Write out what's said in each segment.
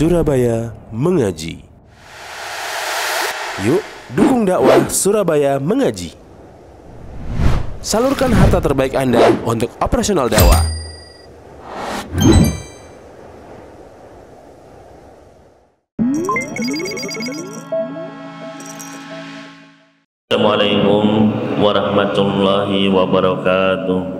Surabaya Mengaji. Yuk, dukung dakwah Surabaya Mengaji. Salurkan harta terbaik Anda untuk operasional dakwah. Assalamualaikum warahmatullahi wabarakatuh.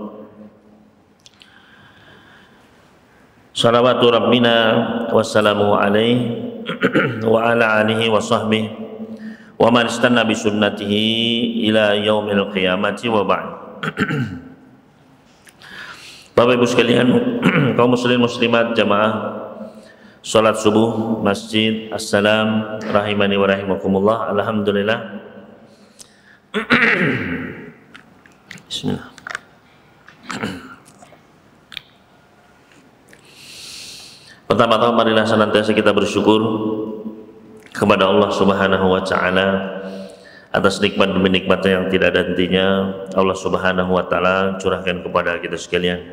Salawatu Rabbina wassalamu alaihi wa ala alihi wa sahbihi wa man istanna bi sunnatihi ila yaumil qiyamati wa ba'd. Bapak Ibu sekalian, kaum muslim muslimat jamaah salat subuh Masjid Assalam rahimani wa rahimakumullah. Alhamdulillah. Bismillahirrahmanirrahim. Pertama-tama marilah senantiasa kita bersyukur kepada Allah Subhanahu wa taala atas nikmat demi nikmatnya yang tidak ada hentinya. Allah Subhanahu wa taala curahkan kepada kita sekalian.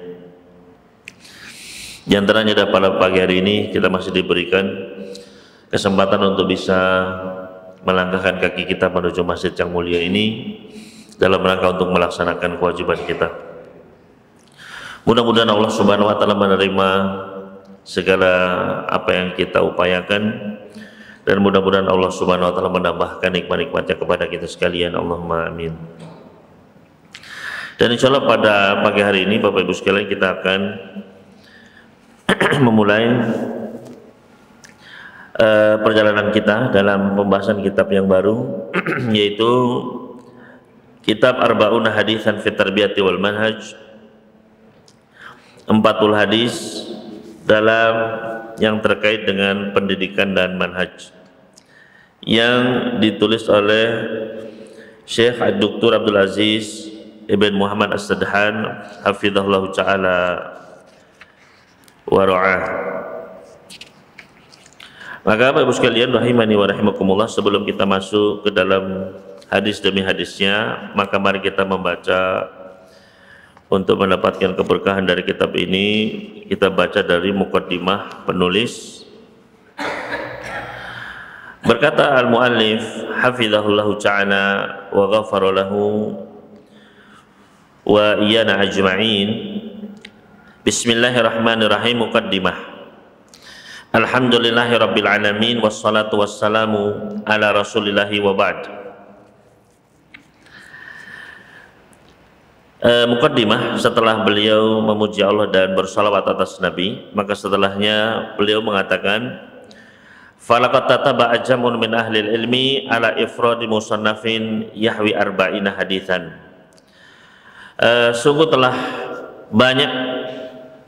Di antaranya pada pagi hari ini kita masih diberikan kesempatan untuk bisa melangkahkan kaki kita menuju masjid yang mulia ini dalam rangka untuk melaksanakan kewajiban kita. Mudah-mudahan Allah Subhanahu wa taala menerima segala apa yang kita upayakan dan mudah-mudahan Allah Subhanahu wa taala menambahkan nikmat-nikmatnya kepada kita sekalian. Allahumma amin. Dan insya Allah pada pagi hari ini Bapak Ibu sekalian kita akan memulai uh, perjalanan kita dalam pembahasan kitab yang baru yaitu kitab Arba'un Hadisan fi Tarbiyati wal Manhaj 40 hadis dalam yang terkait dengan pendidikan dan manhaj yang ditulis oleh Syekh Dr. Abdul Aziz Ibn Muhammad As-Sadhan Hafizahullah Ta'ala wara'ah maka Bapak Ibu sekalian rahimani wa rahimakumullah sebelum kita masuk ke dalam hadis demi hadisnya maka mari kita membaca untuk mendapatkan keberkahan dari kitab ini kita baca dari mukaddimah penulis. Berkata al-muallif hafizahullahu ta'ala wa ghafara wa iyana ajma'in. Bismillahirrahmanirrahim Muqaddimah. Alhamdulillahi Rabbil Alamin Wassalatu wassalamu ala rasulillahi wa ba'd e, Muqaddimah setelah beliau memuji Allah dan bersalawat atas Nabi Maka setelahnya beliau mengatakan Falakat tataba ajamun min ahli ilmi ala ifradi musannafin yahwi arba'ina hadithan. E, Sungguh telah banyak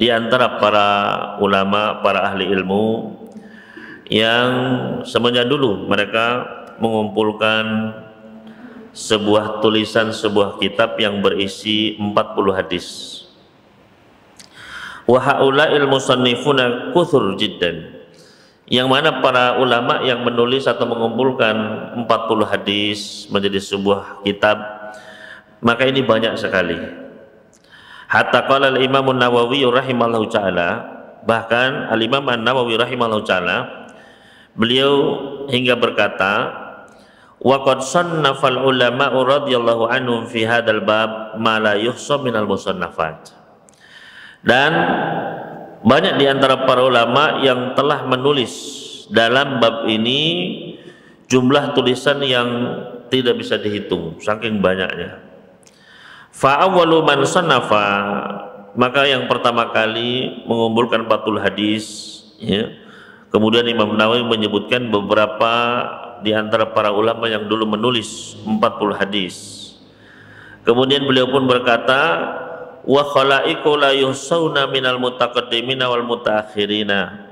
di antara para ulama, para ahli ilmu yang semenjak dulu mereka mengumpulkan sebuah tulisan sebuah kitab yang berisi 40 hadis. Wa haula'il musannifuna kuthur jiddan. Yang mana para ulama yang menulis atau mengumpulkan 40 hadis menjadi sebuah kitab maka ini banyak sekali. Hatta qala al-Imam An-Nawawi rahimallahu taala, bahkan Al-Imam An-Nawawi rahimallahu taala beliau hingga berkata, wa qad sannafa al-ulama radhiyallahu anhum fi hadzal bab ma la yuhsa minal musannafat. Dan banyak di antara para ulama yang telah menulis dalam bab ini jumlah tulisan yang tidak bisa dihitung saking banyaknya Fa'awwalu man sannafa maka yang pertama kali mengumpulkan 40 hadis ya. Kemudian Imam Nawawi menyebutkan beberapa di antara para ulama yang dulu menulis 40 hadis. Kemudian beliau pun berkata, wa khalaiqu la yuhsauna minal mutaqaddimina wal mutaakhirina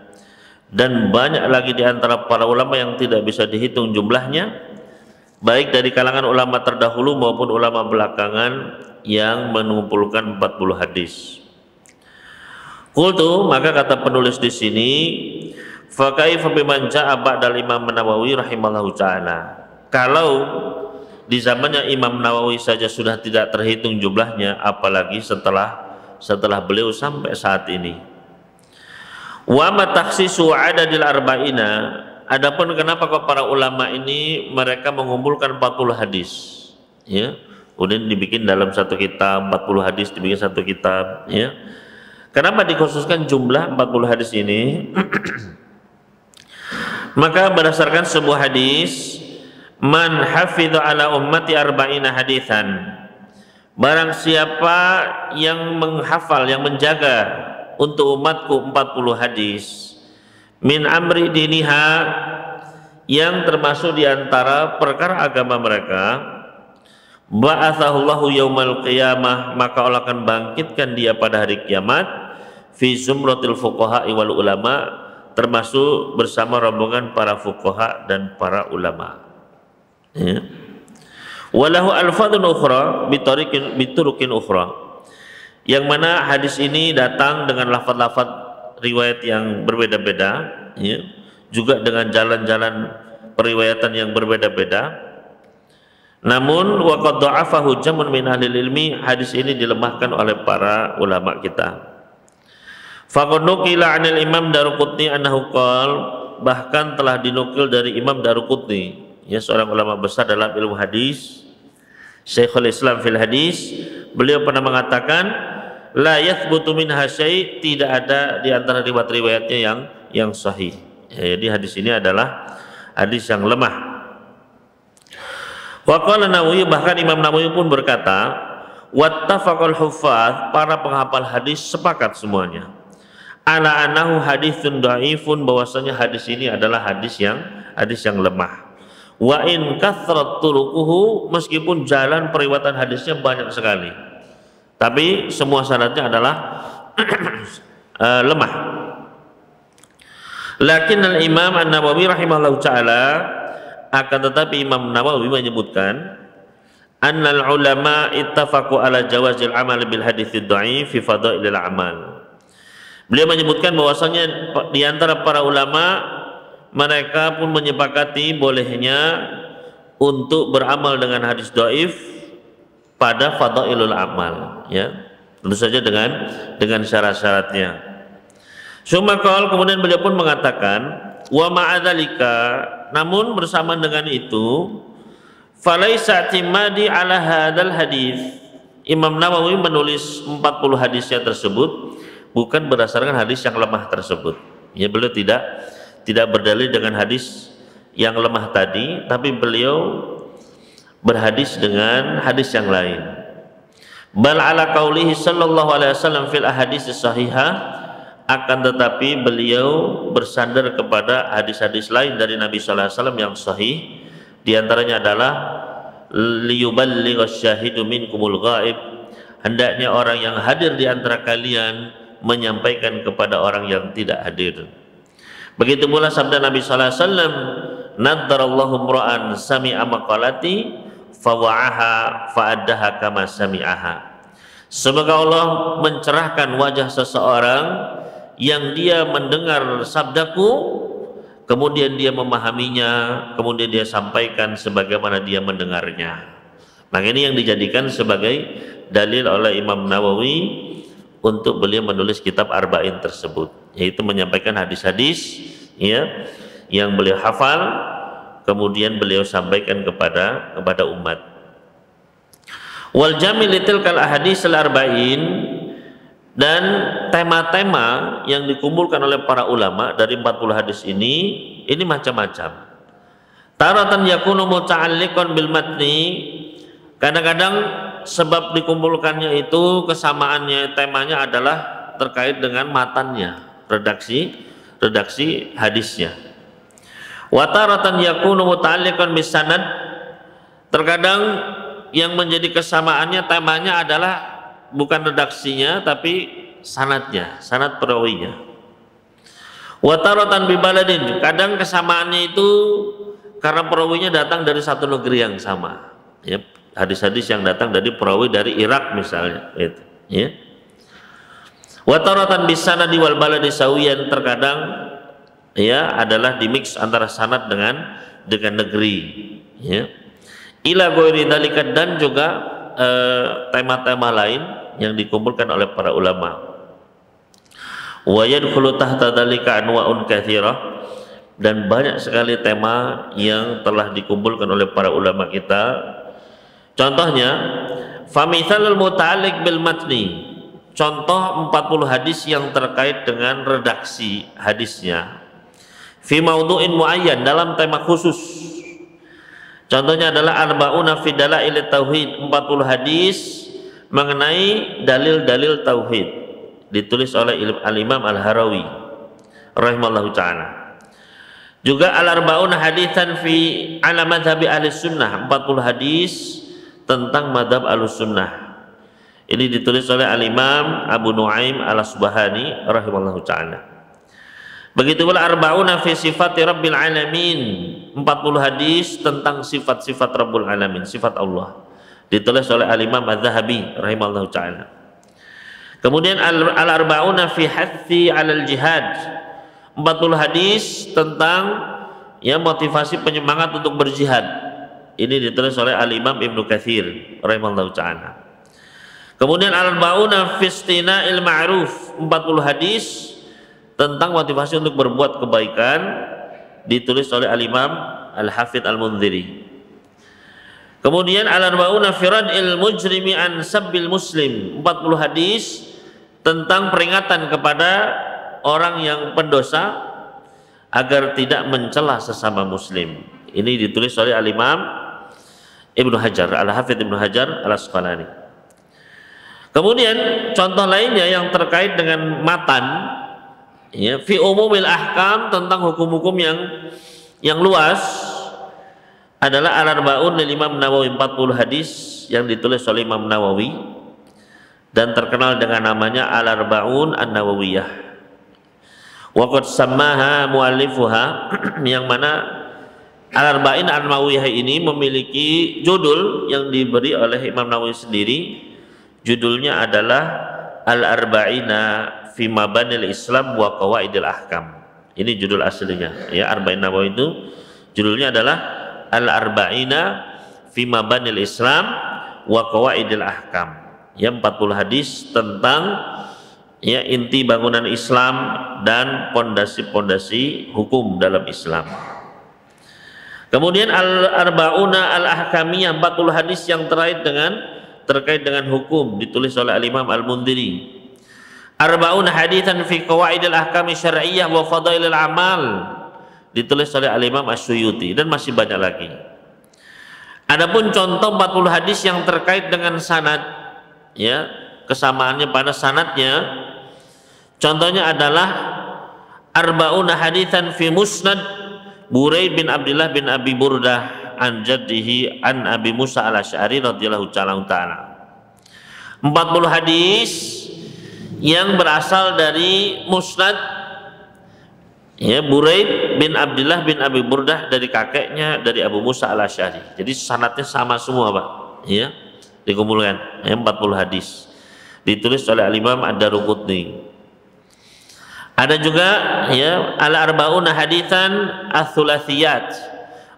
dan banyak lagi di antara para ulama yang tidak bisa dihitung jumlahnya baik dari kalangan ulama terdahulu maupun ulama belakangan yang mengumpulkan 40 hadis. Kultu maka kata penulis di sini fakaifa biman ja'a ba'dal Imam Nawawi rahimallahu taala. Kalau di zamannya Imam Nawawi saja sudah tidak terhitung jumlahnya apalagi setelah setelah beliau sampai saat ini. Wa ma takhsisu adadil arba'ina. Adapun kenapa kok para ulama ini mereka mengumpulkan 40 hadis? Ya. Kemudian dibikin dalam satu kitab 40 hadis dibikin satu kitab, ya. Kenapa dikhususkan jumlah 40 hadis ini? Maka berdasarkan sebuah hadis, man hafidhu ala ummati arba'ina hadisan. Barang siapa yang menghafal, yang menjaga untuk umatku 40 hadis min amri diniha yang termasuk di antara perkara agama mereka ba'athahullahu yaumal qiyamah maka Allah akan bangkitkan dia pada hari kiamat fi zumratil fuqaha wal ulama termasuk bersama rombongan para fuqaha dan para ulama. Ya. walahu alfadun ukhra bitarikin biturukin ukhra. Yang mana hadis ini datang dengan lafaz-lafaz riwayat yang berbeda-beda ya. Juga dengan jalan-jalan periwayatan yang berbeda-beda. Namun waqad dha'afahu jamun min ahli ilmi hadis ini dilemahkan oleh para ulama kita faqad nuqila 'anil imam Daruqutni annahu qol bahkan telah dinukil dari Imam Daruqutni ya seorang ulama besar dalam ilmu hadis Syekhul Islam fil hadis beliau pernah mengatakan la yathbutu min hasyai tidak ada di antara riwayat-riwayatnya yang yang sahih. Ya, jadi hadis ini adalah hadis yang lemah. Wa qala Nawawi bahkan Imam Nawawi pun berkata, wattafaqal huffaz para penghafal hadis sepakat semuanya. Ala anahu haditsun dhaifun bahwasanya hadis ini adalah hadis yang hadis yang lemah. Wa in kathrat turuquhu meskipun jalan periwayatan hadisnya banyak sekali tapi semua syaratnya adalah uh, lemah. Lakin al-Imam An-Nawawi rahimahullah taala akan tetapi Imam Nawawi menyebutkan annal ulama ittafaqu ala jawazil amal bil hadits dhaif fi fadailil amal. Beliau menyebutkan bahwasanya di antara para ulama mereka pun menyepakati bolehnya untuk beramal dengan hadis dhaif pada fadailul amal ya. Tentu saja dengan dengan syarat-syaratnya. Sumakal kemudian beliau pun mengatakan wa ma'adzalika namun bersama dengan itu falaisa timadi ala hadal hadis. Imam Nawawi menulis 40 hadisnya tersebut bukan berdasarkan hadis yang lemah tersebut. Ya beliau tidak tidak berdalil dengan hadis yang lemah tadi tapi beliau berhadis dengan hadis yang lain. Bal ala qaulihi sallallahu alaihi wasallam fil ahadits sahihah akan tetapi beliau bersandar kepada hadis-hadis lain dari Nabi sallallahu alaihi wasallam yang sahih. Di antaranya adalah liyuballigh syahidu minkumul ghaib. Hendaknya orang yang hadir di antara kalian menyampaikan kepada orang yang tidak hadir. Begitu pula sabda Nabi sallallahu alaihi wasallam nadarallahu mra'an sami'a maqalati fawa'aha fa'addaha kama sami'aha. Semoga Allah mencerahkan wajah seseorang yang dia mendengar sabdaku kemudian dia memahaminya kemudian dia sampaikan sebagaimana dia mendengarnya. Maka ini yang dijadikan sebagai dalil oleh Imam Nawawi untuk beliau menulis kitab Arba'in tersebut yaitu menyampaikan hadis-hadis ya yang beliau hafal kemudian beliau sampaikan kepada kepada umat. Wal jamil kal ahadis al arba'in dan tema-tema yang dikumpulkan oleh para ulama dari 40 hadis ini ini macam-macam. Taratan yakunu muta'alliqan bil matni kadang-kadang sebab dikumpulkannya itu kesamaannya temanya adalah terkait dengan matannya, redaksi redaksi hadisnya. Wataratan yakunu muta'alliqan bisanad terkadang yang menjadi kesamaannya temanya adalah bukan redaksinya tapi sanatnya, sanat perawinya. Wataratan bibaladin, kadang kesamaannya itu karena perawinya datang dari satu negeri yang sama. Ya, hadis-hadis yang datang dari perawi dari Irak misalnya, gitu. Ya. Wataratan bisana di wal baladi sawiyan terkadang ya adalah dimix antara sanat dengan dengan negeri. Ya. Ila goiri dan juga eh, tema-tema lain yang dikumpulkan oleh para ulama wa yadkhulu tahta dzalika anwa'un katsirah dan banyak sekali tema yang telah dikumpulkan oleh para ulama kita contohnya famithalul muta'alliq bil matni. Contoh 40 hadis yang terkait dengan redaksi hadisnya. Fi maudhu'in muayyan dalam tema khusus. Contohnya adalah arba'una fi dalail tauhid. 40 hadis mengenai dalil-dalil tauhid. Ditulis oleh Al-Imam Al-Harawi rahimallahu taala. Juga Al-Arbaun haditsan fi ala madhhabi ahli sunnah. 40 hadis tentang madhab ahli sunnah. Ini ditulis oleh Al-Imam Abu Nuaim Al-Asbahani rahimallahu taala. Begitu pula Arbauna fi sifat Rabbil Alamin 40 hadis tentang sifat-sifat Rabbul Alamin, sifat Allah ditulis oleh Al-Imam Az-Zahabi rahimallahu taala. Kemudian Al-Arba'una fi hathi 'alal jihad. 40 hadis tentang ya motivasi penyemangat untuk berjihad. Ini ditulis oleh Al-Imam Ibnu Katsir rahimallahu taala. Kemudian Al-Arba'una fi istina'il ma'ruf. 40 hadis tentang motivasi untuk berbuat kebaikan ditulis oleh Al-Imam Al-Hafidh Al-Munziri Kemudian al-arbauna firad il mujrimi an sabbil muslim 40 hadis tentang peringatan kepada orang yang pendosa agar tidak mencela sesama muslim. Ini ditulis oleh al-Imam Ibnu Hajar, Al-Hafidz Ibnu Hajar Al-Asqalani. Kemudian contoh lainnya yang terkait dengan matan ya fi umumil ahkam tentang hukum-hukum yang yang luas adalah Al-Arbaun dari Imam Nawawi 40 hadis yang ditulis oleh Imam Nawawi dan terkenal dengan namanya Al-Arbaun An-Nawawiyah. Waqad sammaha muallifuha yang mana Al-Arba'in An-Nawawiyah ini memiliki judul yang diberi oleh Imam Nawawi sendiri. Judulnya adalah Al-Arba'ina fi Mabanil Islam wa Qawaidil Ahkam. Ini judul aslinya ya Arba'in Nawawi itu judulnya adalah al-arba'ina fi mabanil Islam wa qawaidil ahkam. Ya 40 hadis tentang ya inti bangunan Islam dan pondasi-pondasi hukum dalam Islam. Kemudian al-arbauna al-ahkamiyah 40 hadis yang terkait dengan terkait dengan hukum ditulis oleh al-Imam Al-Mundiri. Arbaun hadithan fi qawaidil ahkami syar'iyyah wa fadailil amal ditulis oleh Al-Imam Asyuyuti dan masih banyak lagi. Adapun contoh 40 hadis yang terkait dengan sanad ya, kesamaannya pada sanadnya contohnya adalah arbauna haditsan fi musnad Buraid bin Abdullah bin Abi Burdah an jaddihi an Abi Musa al-Asy'ari radhiyallahu taala. 40 hadis yang berasal dari musnad ya Buraid bin Abdullah bin Abi Burdah dari kakeknya dari Abu Musa al Ashari jadi sanatnya sama semua pak ya dikumpulkan ya 40 hadis. Ditulis oleh Al Imam Ad Daruqutni ada juga ya al arbauna hadisan as-sulatsiyat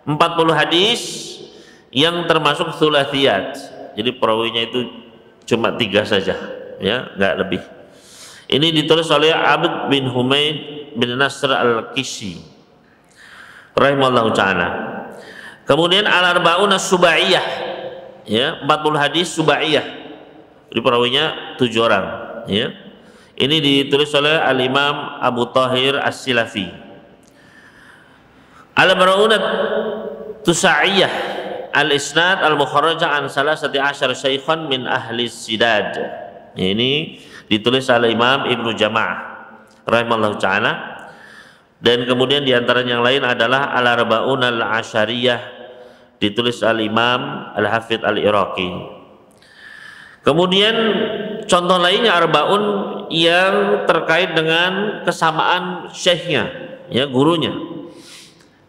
40 hadis yang termasuk sulatsiyat jadi perawinya itu cuma tiga saja ya nggak lebih ini ditulis oleh Abd bin Humaid bin Nasr al-Kishi rahimallahu taala. Kemudian al-arbauna subaiyah ya, 40 hadis subaiyah. Di perawinya tujuh orang, ya. Ini ditulis oleh Al-Imam Abu Tahir As-Silafi. Al-arbauna tusaiyah al-isnad al-mukharraja an salasati asyar syaikhan min ahli sidad. Ini ditulis oleh Imam Ibnu Jamaah rahimallahu taala dan kemudian di antara yang lain adalah al-arbaun al-asyariyah ditulis al-imam al-hafidh al-iraqi kemudian contoh lainnya arbaun yang terkait dengan kesamaan syekhnya, ya gurunya.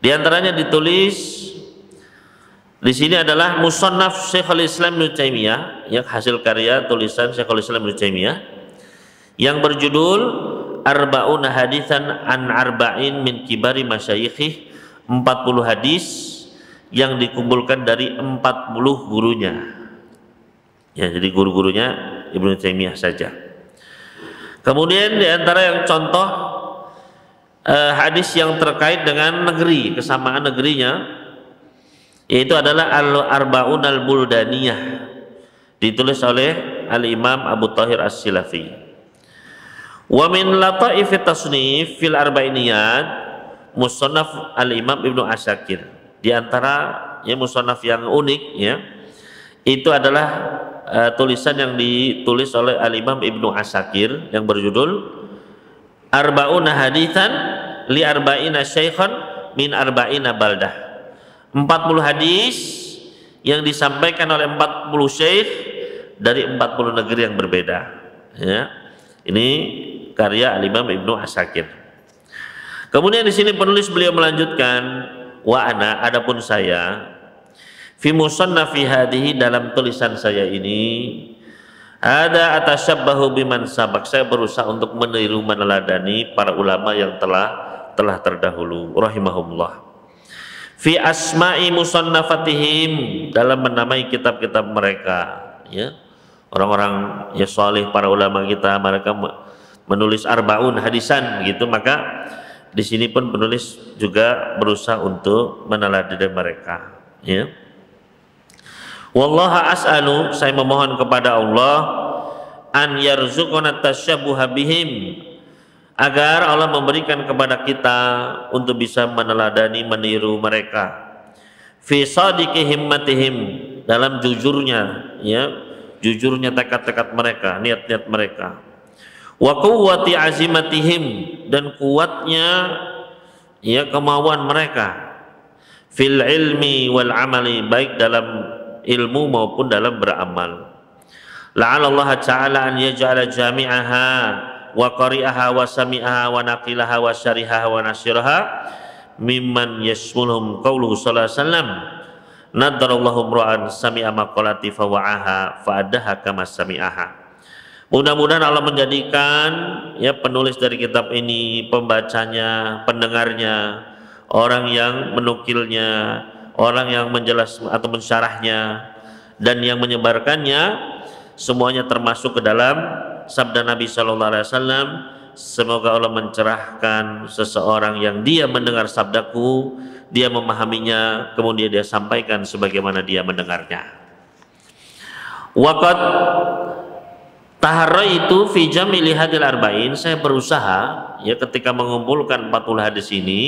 Di antaranya ditulis di sini adalah Musannaf Syekhul Islam Ibnu Taimiyah, yang hasil karya tulisan Syekhul Islam Ibnu Taimiyah yang berjudul Arba'un Hadisan an Arba'in min Kibari Masyayikh 40 hadis yang dikumpulkan dari 40 gurunya. Ya, jadi guru-gurunya Ibnu Taimiyah saja. Kemudian di antara yang contoh eh, hadis yang terkait dengan negeri, kesamaan negerinya yaitu adalah Al-Arbaun Al-Buldaniyah ditulis oleh Al-Imam Abu Tahir As-Silafi. Wa min lataif tasnif fil arba'iniyat musannaf Al-Imam Ibnu Asyakir. Di antara ya musannaf yang unik ya itu adalah uh, tulisan yang ditulis oleh Al-Imam Ibnu Asakir yang berjudul Arba'una hadithan li arba'ina syaikhan min arba'ina baldah 40 hadis yang disampaikan oleh 40 syekh dari 40 negeri yang berbeda. Ya. Ini karya Al-Imam Ibnu Asakir. Kemudian di sini penulis beliau melanjutkan wa ana adapun saya fi musannafi hadhihi dalam tulisan saya ini ada atasyabbahu biman sabak. Saya berusaha untuk meniru meneladani para ulama yang telah telah terdahulu rahimahumullah. Fi asma'i musannafatihim dalam menamai kitab-kitab mereka ya. Orang-orang ya salih para ulama kita mereka menulis arbaun hadisan gitu. Maka di sini pun penulis juga berusaha untuk meneladani mereka ya Wallaha as'alu saya memohon kepada Allah an yarzuqana tasyabuha bihim agar Allah memberikan kepada kita untuk bisa meneladani meniru mereka. Fi sadiqi himmatihim dalam jujurnya ya jujurnya tekad-tekad mereka niat-niat mereka. Wa quwwati azimatihim dan kuatnya ya kemauan mereka. Fil ilmi wal amali baik dalam ilmu maupun dalam beramal. La'alla Allah ta'ala an yaj'ala jami'aha wa qari'aha wa sami'aha wa naqilaha wa syarihaha wa nasiraha mimman yashmulhum qawluhu sallallahu alaihi wasallam. Nadarallahu mra'an sami'a maqalati fa addaha kama sami'aha. Mudah-mudahan Allah menjadikan ya penulis dari kitab ini, pembacanya, pendengarnya, orang yang menukilnya, orang yang menjelas atau mensyarahnya dan yang menyebarkannya semuanya termasuk ke dalam sabda Nabi Shallallahu Alaihi Wasallam semoga Allah mencerahkan seseorang yang dia mendengar sabdaku dia memahaminya kemudian dia sampaikan sebagaimana dia mendengarnya. Wakat tahara itu fi jamili hadil arba'in. Saya berusaha ya ketika mengumpulkan 40 hadis ini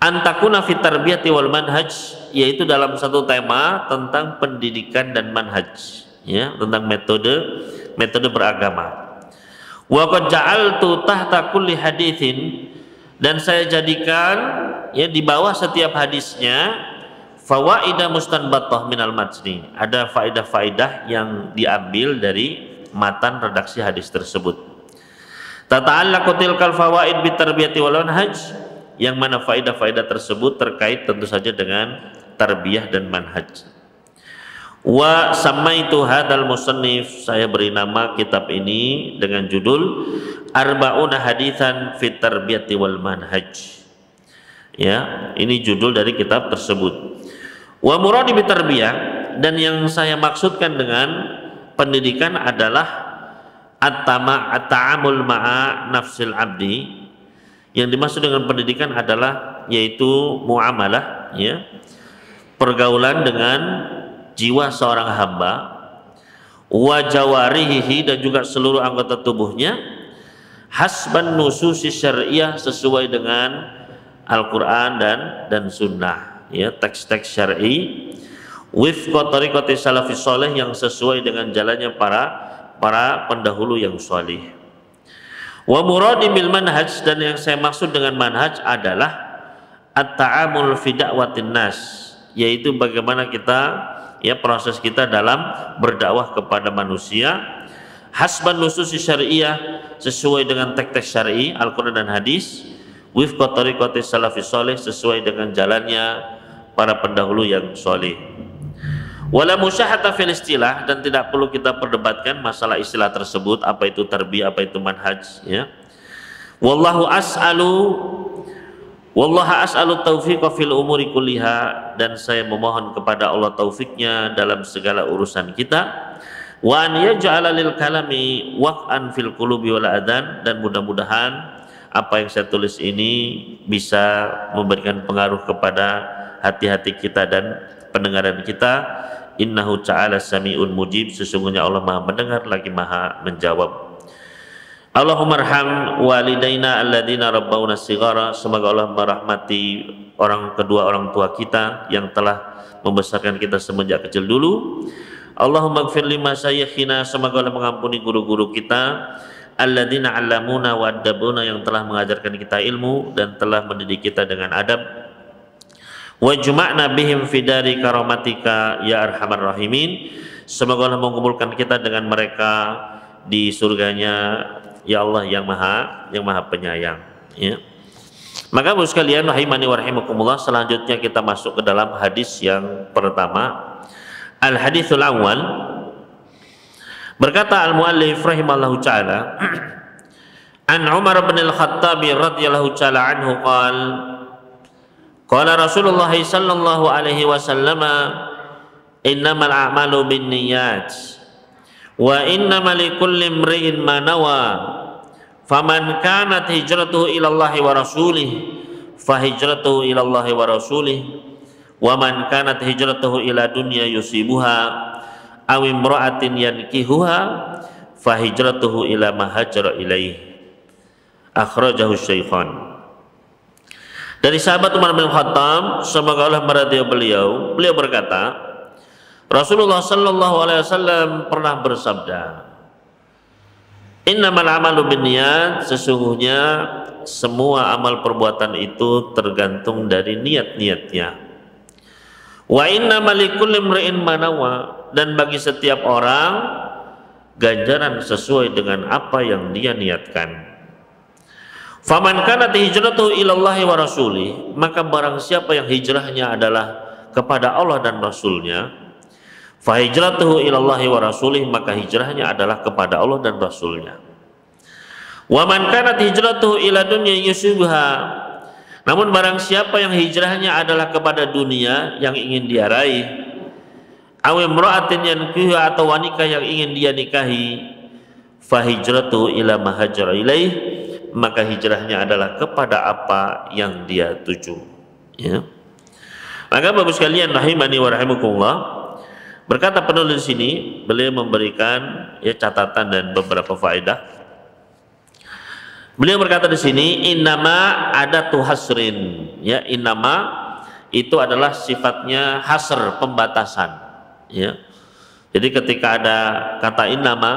antakuna fi tarbiyati wal manhaj yaitu dalam satu tema tentang pendidikan dan manhaj ya tentang metode metode beragama. Wa qad ja'altu tahta kulli haditsin dan saya jadikan ya di bawah setiap hadisnya fawaidah mustanbatah minal matni. Ada faidah-faidah yang diambil dari matan redaksi hadis tersebut. Tata'allaqu tilkal fawaid bitarbiyati wal manhaj yang mana faidah-faidah tersebut terkait tentu saja dengan tarbiyah dan manhaj. Wa itu hadal musannif saya beri nama kitab ini dengan judul Arba'una hadithan fit tarbiyati wal manhaj. Ya, ini judul dari kitab tersebut. Wa muradi bitarbiyah dan yang saya maksudkan dengan pendidikan adalah at-tama ma'a nafsil abdi. Yang dimaksud dengan pendidikan adalah yaitu muamalah ya. Pergaulan dengan jiwa seorang hamba wajawarihi dan juga seluruh anggota tubuhnya hasban nususi syariah sesuai dengan Al-Quran dan dan Sunnah ya teks-teks syar'i wifqa tariqati salafis soleh yang sesuai dengan jalannya para para pendahulu yang soleh wa muradi bil manhaj dan yang saya maksud dengan manhaj adalah at-ta'amul fi da'watin nas yaitu bagaimana kita ya proses kita dalam berdakwah kepada manusia. Hasban nusus syariah sesuai dengan teks-teks syar'i Al-Qur'an dan hadis. Wifqa tariqati salafis salih sesuai dengan jalannya para pendahulu yang soleh wala musyahata fil istilah dan tidak perlu kita perdebatkan masalah istilah tersebut apa itu tarbiyah apa itu manhaj ya. Wallahu as'alu Wallah as'alu taufiqa fil umuri kulliha dan saya memohon kepada Allah taufiknya dalam segala urusan kita. Wa an yaj'ala lil kalami waq'an fil qulubi wal adan dan mudah-mudahan apa yang saya tulis ini bisa memberikan pengaruh kepada hati-hati kita dan pendengaran kita innahu ta'ala sami'un mujib sesungguhnya Allah Maha mendengar lagi Maha menjawab. Allahumma arham walidaina alladina rabbawna sigara. Semoga Allah merahmati orang kedua orang tua kita yang telah membesarkan kita semenjak kecil dulu. Allahumma gfir lima sayyikhina semoga Allah mengampuni guru-guru kita. Alladina allamuna wa adabuna yang telah mengajarkan kita ilmu dan telah mendidik kita dengan adab wajma'na bihim fidari karamatika ya arhamar rahimin. Semoga Allah mengumpulkan kita dengan mereka di surganya ya Allah yang maha yang maha penyayang ya. Maka Bapak sekalian rahimani wa rahimakumullah selanjutnya kita masuk ke dalam hadis yang pertama. Al hadithul awal berkata al muallif rahimallahu taala an Umar bin al-Khattab radhiyallahu taala anhu qal qala Rasulullah sallallahu alaihi wasallam innamal a'malu binniyat wa innama likulli imri'in ma nawa faman kanat hijratuhu ila Allah wa rasulih fa hijratuhu ila Allah wa rasulih wa man kanat hijratuhu ila dunya yusibuha aw imra'atin yankihuha fa hijratuhu ila ma hajara ilaih akhrajahu syaikhan dari sahabat Umar bin Khattab semoga Allah meridai beliau beliau berkata Rasulullah Sallallahu Alaihi Wasallam pernah bersabda, Innamal amalu binniyat sesungguhnya semua amal perbuatan itu tergantung dari niat-niatnya. Wa inna malikul imri'in manawa dan bagi setiap orang ganjaran sesuai dengan apa yang dia niatkan. Faman kanat hijratuhu ilallahi wa rasulih maka barang siapa yang hijrahnya adalah kepada Allah dan Rasulnya Fahijratuhu ilallahi wa rasulih maka hijrahnya adalah kepada Allah dan Rasulnya. Wa man kanat hijratuhu ila dunya yusibha namun barang siapa yang hijrahnya adalah kepada dunia yang ingin dia raih aw imra'atin yankiha atau wanita yang ingin dia nikahi fahijratu ila mahajar ilaih maka hijrahnya adalah kepada apa yang dia tuju ya maka bagus sekalian rahimani wa rahimakumullah Berkata penulis ini, beliau memberikan ya catatan dan beberapa faedah. Beliau berkata di sini, innama ada tuhasrin, ya innama itu adalah sifatnya hasr pembatasan, ya. Jadi ketika ada kata innama,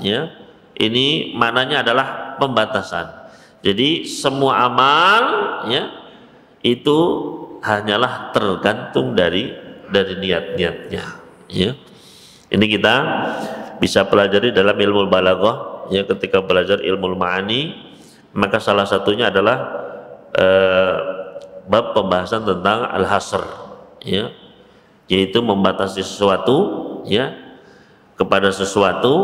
ya, ini mananya adalah pembatasan. Jadi semua amal, ya, itu hanyalah tergantung dari dari niat-niatnya ya. Ini kita bisa pelajari dalam ilmu balaghah ya ketika belajar ilmu ma'ani. Maka salah satunya adalah eh, bab pembahasan tentang al-hasr ya. Yaitu membatasi sesuatu ya kepada sesuatu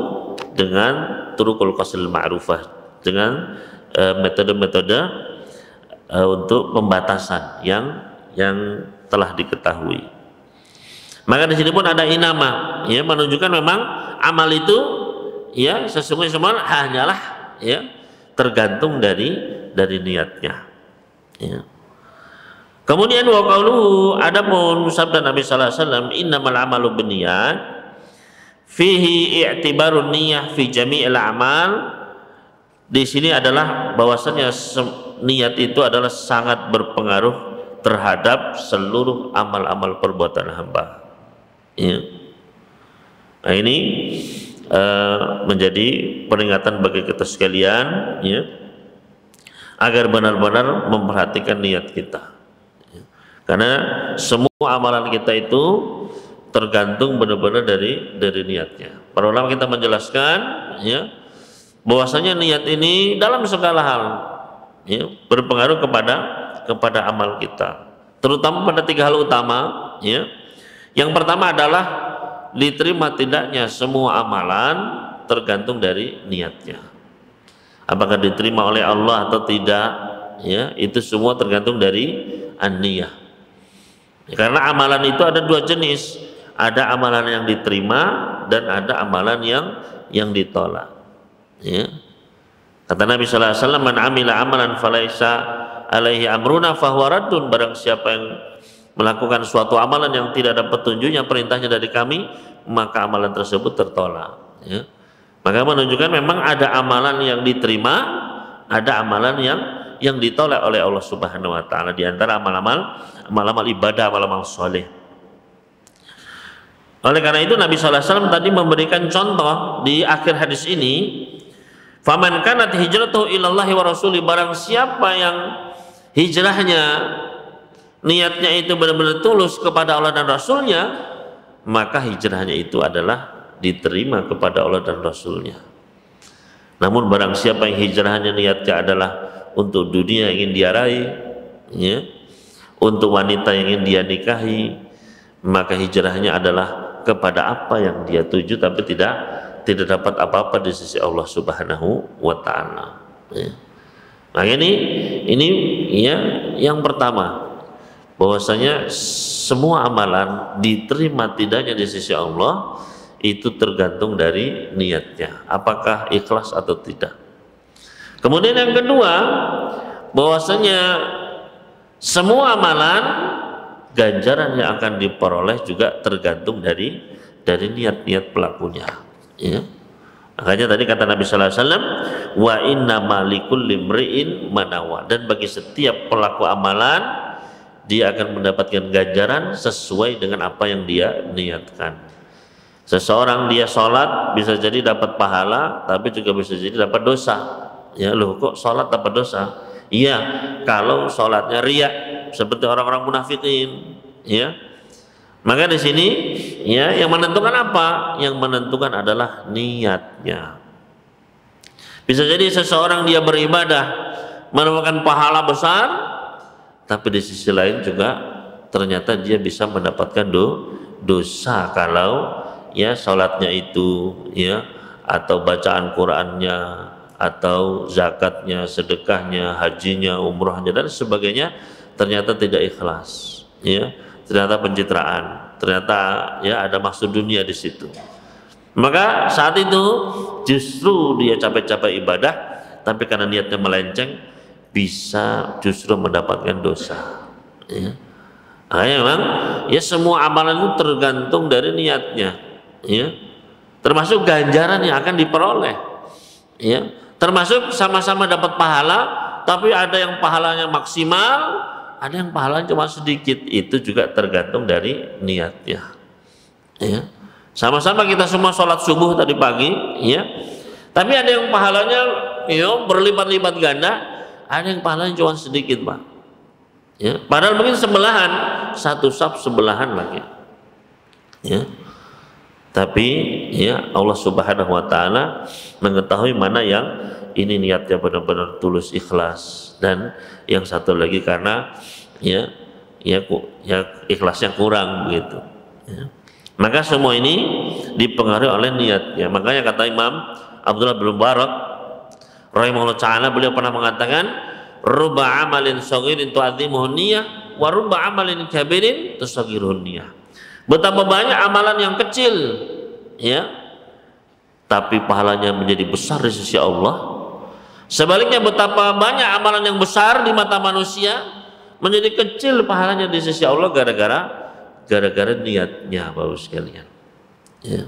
dengan turukul qasil ma'rufah dengan metode-metode eh, untuk pembatasan yang yang telah diketahui maka di sini pun ada inama, ya menunjukkan memang amal itu ya sesungguhnya semua hanyalah ya tergantung dari dari niatnya. Ya. Kemudian wa qauluhu adapun sabda Nabi sallallahu alaihi wasallam innamal amalu binniyat fihi i'tibarun niyyah fi jami'il a'mal di sini adalah bahwasanya niat itu adalah sangat berpengaruh terhadap seluruh amal-amal perbuatan hamba ya. Nah ini uh, menjadi peringatan bagi kita sekalian ya agar benar-benar memperhatikan niat kita. Ya. Karena semua amalan kita itu tergantung benar-benar dari dari niatnya. Para ulama kita menjelaskan ya bahwasanya niat ini dalam segala hal ya berpengaruh kepada kepada amal kita. Terutama pada tiga hal utama ya. Yang pertama adalah diterima tidaknya semua amalan tergantung dari niatnya. Apakah diterima oleh Allah atau tidak ya itu semua tergantung dari an-niyah. Ya, karena amalan itu ada dua jenis ada amalan yang diterima dan ada amalan yang yang ditolak. Ya. Kata Nabi sallallahu alaihi wasallam, "Man amila amalan falaisa alaihi amruna fahuwa raddun." Barang siapa yang melakukan suatu amalan yang tidak ada petunjuknya perintahnya dari kami, maka amalan tersebut tertolak, ya. Maka menunjukkan memang ada amalan yang diterima, ada amalan yang yang ditolak oleh Allah Subhanahu wa taala di antara amal-amal amal-amal ibadah, amal-amal soleh. Oleh karena itu Nabi SAW tadi memberikan contoh di akhir hadis ini, "Faman kanat hijratuhu ilallahi wa rasuli" barang siapa yang hijrahnya niatnya itu benar-benar tulus kepada Allah dan Rasulnya, maka hijrahnya itu adalah diterima kepada Allah dan Rasulnya. Namun barang siapa yang hijrahnya niatnya adalah untuk dunia yang ingin dia raih, ya, untuk wanita yang ingin dia nikahi, maka hijrahnya adalah kepada apa yang dia tuju tapi tidak tidak dapat apa-apa di sisi Allah Subhanahu wa taala. Ya. Nah, ini ini ya yang pertama bahwasanya semua amalan diterima tidaknya di sisi Allah itu tergantung dari niatnya, apakah ikhlas atau tidak. Kemudian yang kedua, bahwasanya semua amalan ganjaran yang akan diperoleh juga tergantung dari dari niat-niat pelakunya ya. Makanya tadi kata Nabi sallallahu alaihi wasallam wa inna malikul limriin manawa. Dan bagi setiap pelaku amalan dia akan mendapatkan ganjaran sesuai dengan apa yang dia niatkan. Seseorang dia sholat bisa jadi dapat pahala tapi juga bisa jadi dapat dosa. Ya loh kok sholat dapat dosa? Iya kalau sholatnya riak seperti orang-orang munafikin. Ya maka di sini ya yang menentukan apa? Yang menentukan adalah niatnya. Bisa jadi seseorang dia beribadah mendapatkan pahala besar tapi di sisi lain juga ternyata dia bisa mendapatkan do, dosa kalau ya sholatnya itu ya atau bacaan Qurannya atau zakatnya, sedekahnya, hajinya, umrohnya dan sebagainya ternyata tidak ikhlas, ya, ternyata pencitraan, ternyata ya ada maksud dunia di situ. Maka saat itu justru dia capek-capek ibadah, tapi karena niatnya melenceng, bisa justru mendapatkan dosa. Ya. Nah, memang ya semua amalan itu tergantung dari niatnya, ya. Termasuk ganjaran yang akan diperoleh, ya. Termasuk sama-sama dapat pahala, tapi ada yang pahalanya maksimal, ada yang pahalanya cuma sedikit itu juga tergantung dari niatnya. Ya. Sama-sama kita semua sholat subuh tadi pagi ya. Tapi ada yang pahalanya ya berlipat-lipat ganda ada yang pahalanya cuma sedikit pak. Ya. Padahal mungkin sebelahan satu sab sebelahan lagi. Ya. Tapi ya Allah Subhanahu wa taala mengetahui mana yang ini niatnya benar-benar tulus ikhlas. Dan yang satu lagi karena ya ya ya ikhlasnya kurang begitu ya. maka semua ini dipengaruhi oleh niatnya. Makanya kata Imam Abdullah bin Barak rahimahullah taala beliau pernah mengatakan ruba amalin saghirin tu'adzimuhu niyah wa ruba amalin kabirin tusaghiruhu niyah betapa banyak amalan yang kecil ya tapi pahalanya menjadi besar di sisi Allah Sebaliknya betapa banyak amalan yang besar di mata manusia menjadi kecil pahalanya di sisi Allah gara-gara gara-gara niatnya Bapak sekalian. Ya.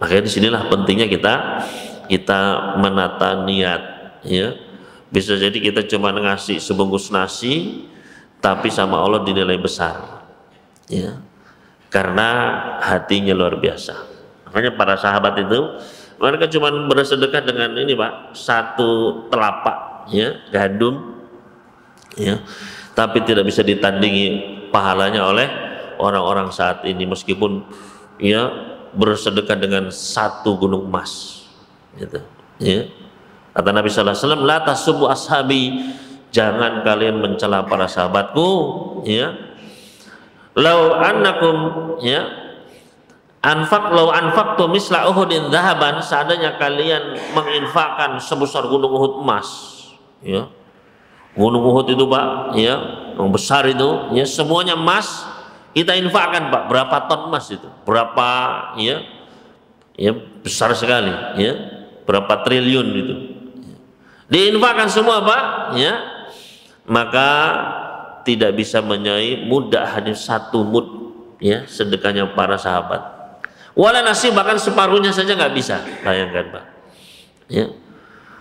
Makanya di sinilah pentingnya kita kita menata niat ya. Bisa jadi kita cuma ngasih sebungkus nasi tapi sama Allah dinilai besar. Ya. Karena hatinya luar biasa. Makanya para sahabat itu mereka cuma bersedekah dengan ini pak. Satu telapak ya gandum ya. Tapi tidak bisa ditandingi pahalanya oleh orang-orang saat ini meskipun ya bersedekah dengan satu gunung emas gitu ya. Kata Nabi sallallahu alaihi wasallam la tasubbu ashabi. Jangan kalian mencela para sahabatku ya. Lau annakum ya anfaq lau anfaqtu misla uhudin zahaban seandainya kalian menginfakkan sebesar gunung Uhud emas ya. Gunung Uhud itu Pak ya yang besar itu ya semuanya emas kita infakkan Pak. Berapa ton emas itu? Berapa ya ya besar sekali ya berapa triliun itu? Diinfakkan semua Pak ya. Maka tidak bisa menyai mudah hadir satu mud ya sedekahnya para sahabat wala nasi bahkan separuhnya saja nggak bisa. Bayangkan Pak. Ya.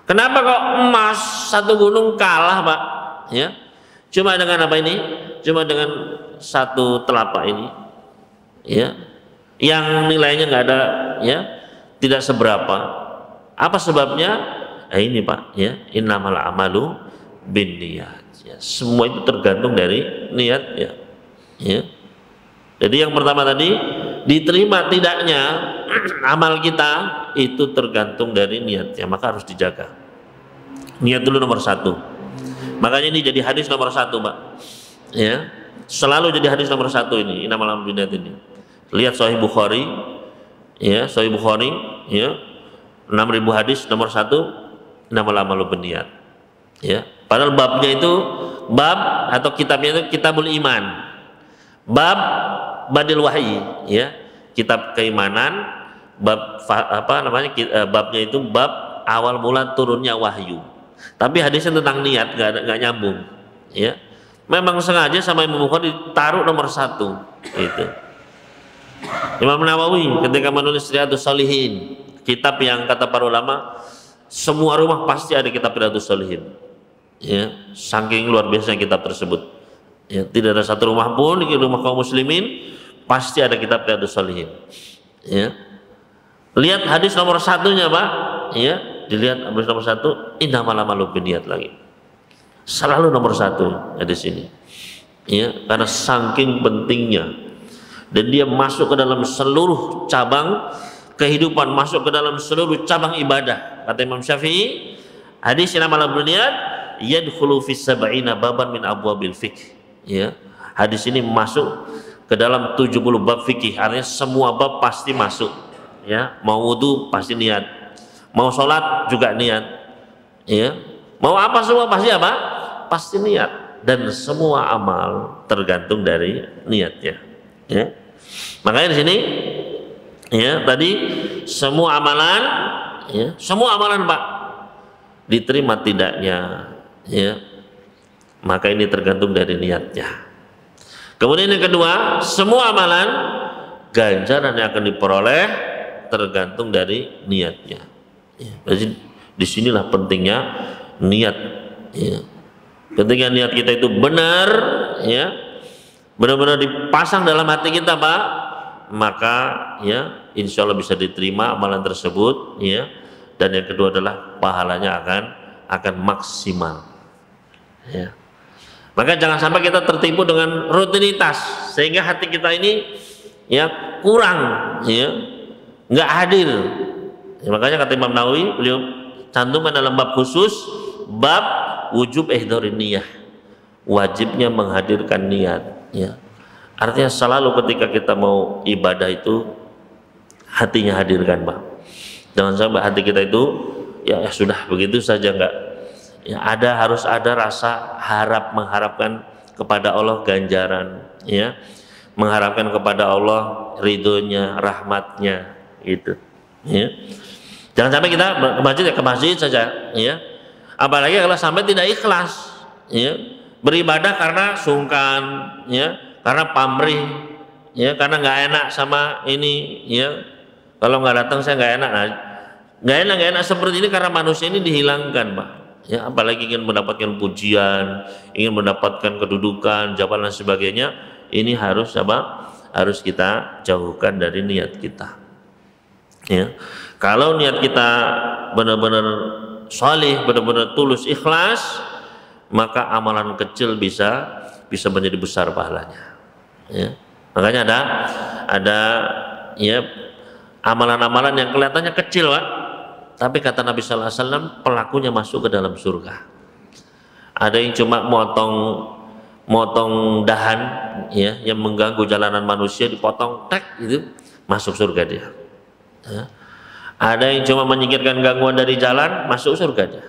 Kenapa kok emas satu gunung kalah Pak? Ya. Cuma dengan apa ini? Cuma dengan satu telapak ini. Ya. Yang nilainya nggak ada ya. Tidak seberapa. Apa sebabnya? Eh, ini Pak. Ya. Innamal amalu bin niat ya, semua itu tergantung dari niat ya. Ya. Jadi yang pertama tadi diterima tidaknya amal kita itu tergantung dari niatnya maka harus dijaga. Niat dulu nomor satu. Makanya ini jadi hadis nomor satu pak ya selalu jadi hadis nomor satu ini inamal amal niat ini. Lihat Sahih Bukhari ya Sahih Bukhari ya. 6000 hadis nomor satu inamal amal niat ya. Padahal babnya itu bab atau kitabnya itu kitabul iman. Bab badil wahyi ya. Kitab keimanan bab apa namanya eh, babnya itu bab awal mula turunnya wahyu. Tapi hadisnya tentang niat gak, gak nyambung ya. Memang sengaja sama Imam Bukhari ditaruh nomor satu itu Imam Nawawi ketika menulis Riyadus Salihin kitab yang kata para ulama semua rumah pasti ada kitab Riyadus Salihin ya. Saking luar biasa kitab tersebut ya tidak ada satu rumah pun di rumah kaum muslimin pasti ada kitab Riyadus Salihin ya. Lihat hadis nomor satunya pak. Ya dilihat hadis nomor satu indah malam malu biniat lagi. Selalu nomor satu hadis ini. Ya karena saking pentingnya. Dan dia masuk ke dalam seluruh cabang kehidupan masuk ke dalam seluruh cabang ibadah. Kata Imam Syafi'i hadis yang malam biniat yadkhulu fi sab'ina baban min abwabil fiqh ya. Hadis ini masuk ke dalam 70 bab fikih. Artinya semua bab pasti masuk. Ya. Mau wudhu pasti niat. Mau sholat juga niat. Ya. Mau apa semua pasti apa? Pasti niat. Dan semua amal tergantung dari niatnya. Ya. Makanya di sini ya tadi semua amalan ya semua amalan pak diterima tidaknya ya maka ini tergantung dari niatnya. Kemudian yang kedua semua amalan ganjaran yang akan diperoleh tergantung dari niatnya. Ya, jadi di sinilah pentingnya niat. Ya. ketika niat kita itu benar ya. Benar-benar dipasang dalam hati kita pak. Maka ya insya Allah bisa diterima amalan tersebut ya. Dan yang kedua adalah pahalanya akan akan maksimal. Ya. Maka jangan sampai kita tertipu dengan rutinitas sehingga hati kita ini ya kurang ya nggak hadir. Ya, makanya kata Imam Nawawi beliau cantumkan dalam bab khusus bab wujub ihdorin niyah. Wajibnya menghadirkan niat ya. Artinya selalu ketika kita mau ibadah itu hatinya hadirkan Pak. Jangan sampai hati kita itu ya, ya sudah begitu saja nggak ya ada harus ada rasa harap mengharapkan kepada Allah ganjaran ya. Mengharapkan kepada Allah ridhonya rahmatnya itu ya. Jangan sampai kita ke masjid ya ke masjid saja ya. Apalagi kalau sampai tidak ikhlas ya. Beribadah karena sungkan ya. Karena pamrih ya. Karena nggak enak sama ini ya. Kalau nggak datang saya nggak enak. Nah, nggak enak nggak enak seperti ini karena manusia ini dihilangkan pak ya apalagi ingin mendapatkan pujian ingin mendapatkan kedudukan jabatan dan sebagainya ini harus apa? Harus kita jauhkan dari niat kita. Ya kalau niat kita benar-benar salih benar-benar tulus ikhlas maka amalan kecil bisa bisa menjadi besar pahalanya. Ya Makanya ada ada ya amalan-amalan yang kelihatannya kecil, Pak. Tapi kata Nabi sallallahu alaihi wasallam pelakunya masuk ke dalam surga. Ada yang cuma motong motong dahan ya yang mengganggu jalanan manusia dipotong tek itu masuk surga dia. Ya. Ada yang cuma menyingkirkan gangguan dari jalan masuk surga dia.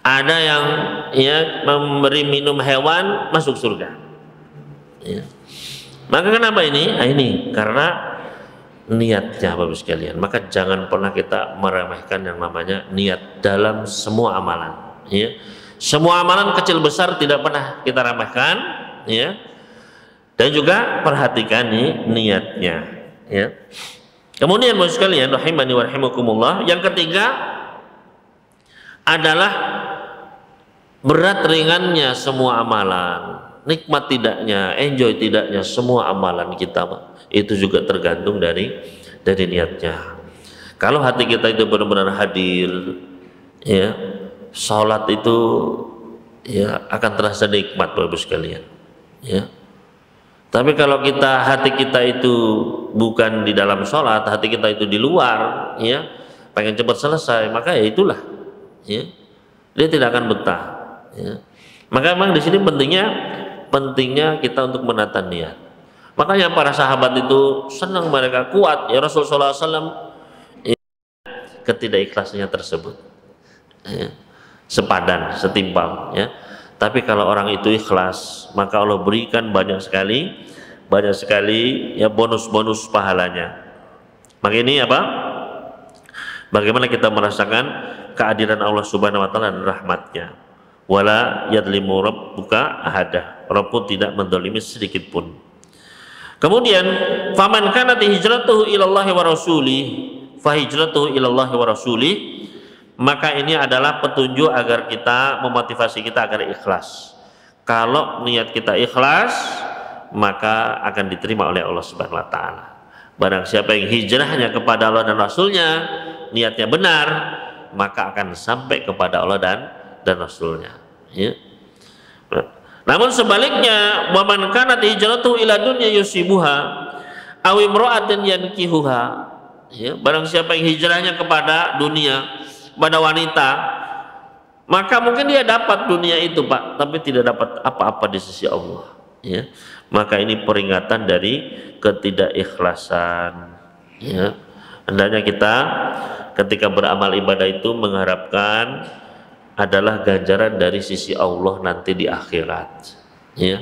Ada yang ya memberi minum hewan masuk surga. Ya. Maka kenapa ini? Nah, ini karena niatnya Bapak sekalian. Maka jangan pernah kita meremehkan yang namanya niat dalam semua amalan. Ya. Semua amalan kecil besar tidak pernah kita remehkan, ya. Dan juga perhatikan nih niatnya, ya. Kemudian Bapak sekalian, rahimani wa rahimakumullah, yang ketiga adalah berat ringannya semua amalan nikmat tidaknya, enjoy tidaknya semua amalan kita itu juga tergantung dari dari niatnya. Kalau hati kita itu benar-benar hadir, ya, sholat itu ya akan terasa nikmat bapak sekalian, ya. Tapi kalau kita hati kita itu bukan di dalam sholat, hati kita itu di luar, ya, pengen cepat selesai, maka ya itulah, ya, dia tidak akan betah. Ya. Maka memang di sini pentingnya pentingnya kita untuk menata niat. Makanya para sahabat itu senang mereka kuat ya Rasulullah SAW ya, ketidakikhlasnya tersebut ya, sepadan setimpal ya. Tapi kalau orang itu ikhlas maka Allah berikan banyak sekali banyak sekali ya bonus-bonus pahalanya. Maka ini apa? Bagaimana kita merasakan keadilan Allah Subhanahu wa taala dan rahmatnya wala yadlimu rabbuka ahada. Rabb pun tidak mendolimi sedikit pun. Kemudian faman kanat hijratuhu ilallahi wa rasulih fa hijratuhu ilallahi wa rasulih maka ini adalah petunjuk agar kita memotivasi kita agar ikhlas. Kalau niat kita ikhlas maka akan diterima oleh Allah Subhanahu wa taala. Barang siapa yang hijrahnya kepada Allah dan Rasulnya niatnya benar maka akan sampai kepada Allah dan dan Rasulnya. Ya. Namun sebaliknya, waman kanat hijratuhu ila dunya yusibuha aw imra'atin yankihuha. Ya, barang siapa yang hijrahnya kepada dunia, pada wanita, maka mungkin dia dapat dunia itu, Pak, tapi tidak dapat apa-apa di sisi Allah. Ya. Maka ini peringatan dari ketidakikhlasan. Ya. Hendaknya kita ketika beramal ibadah itu mengharapkan adalah ganjaran dari sisi Allah nanti di akhirat. Ya.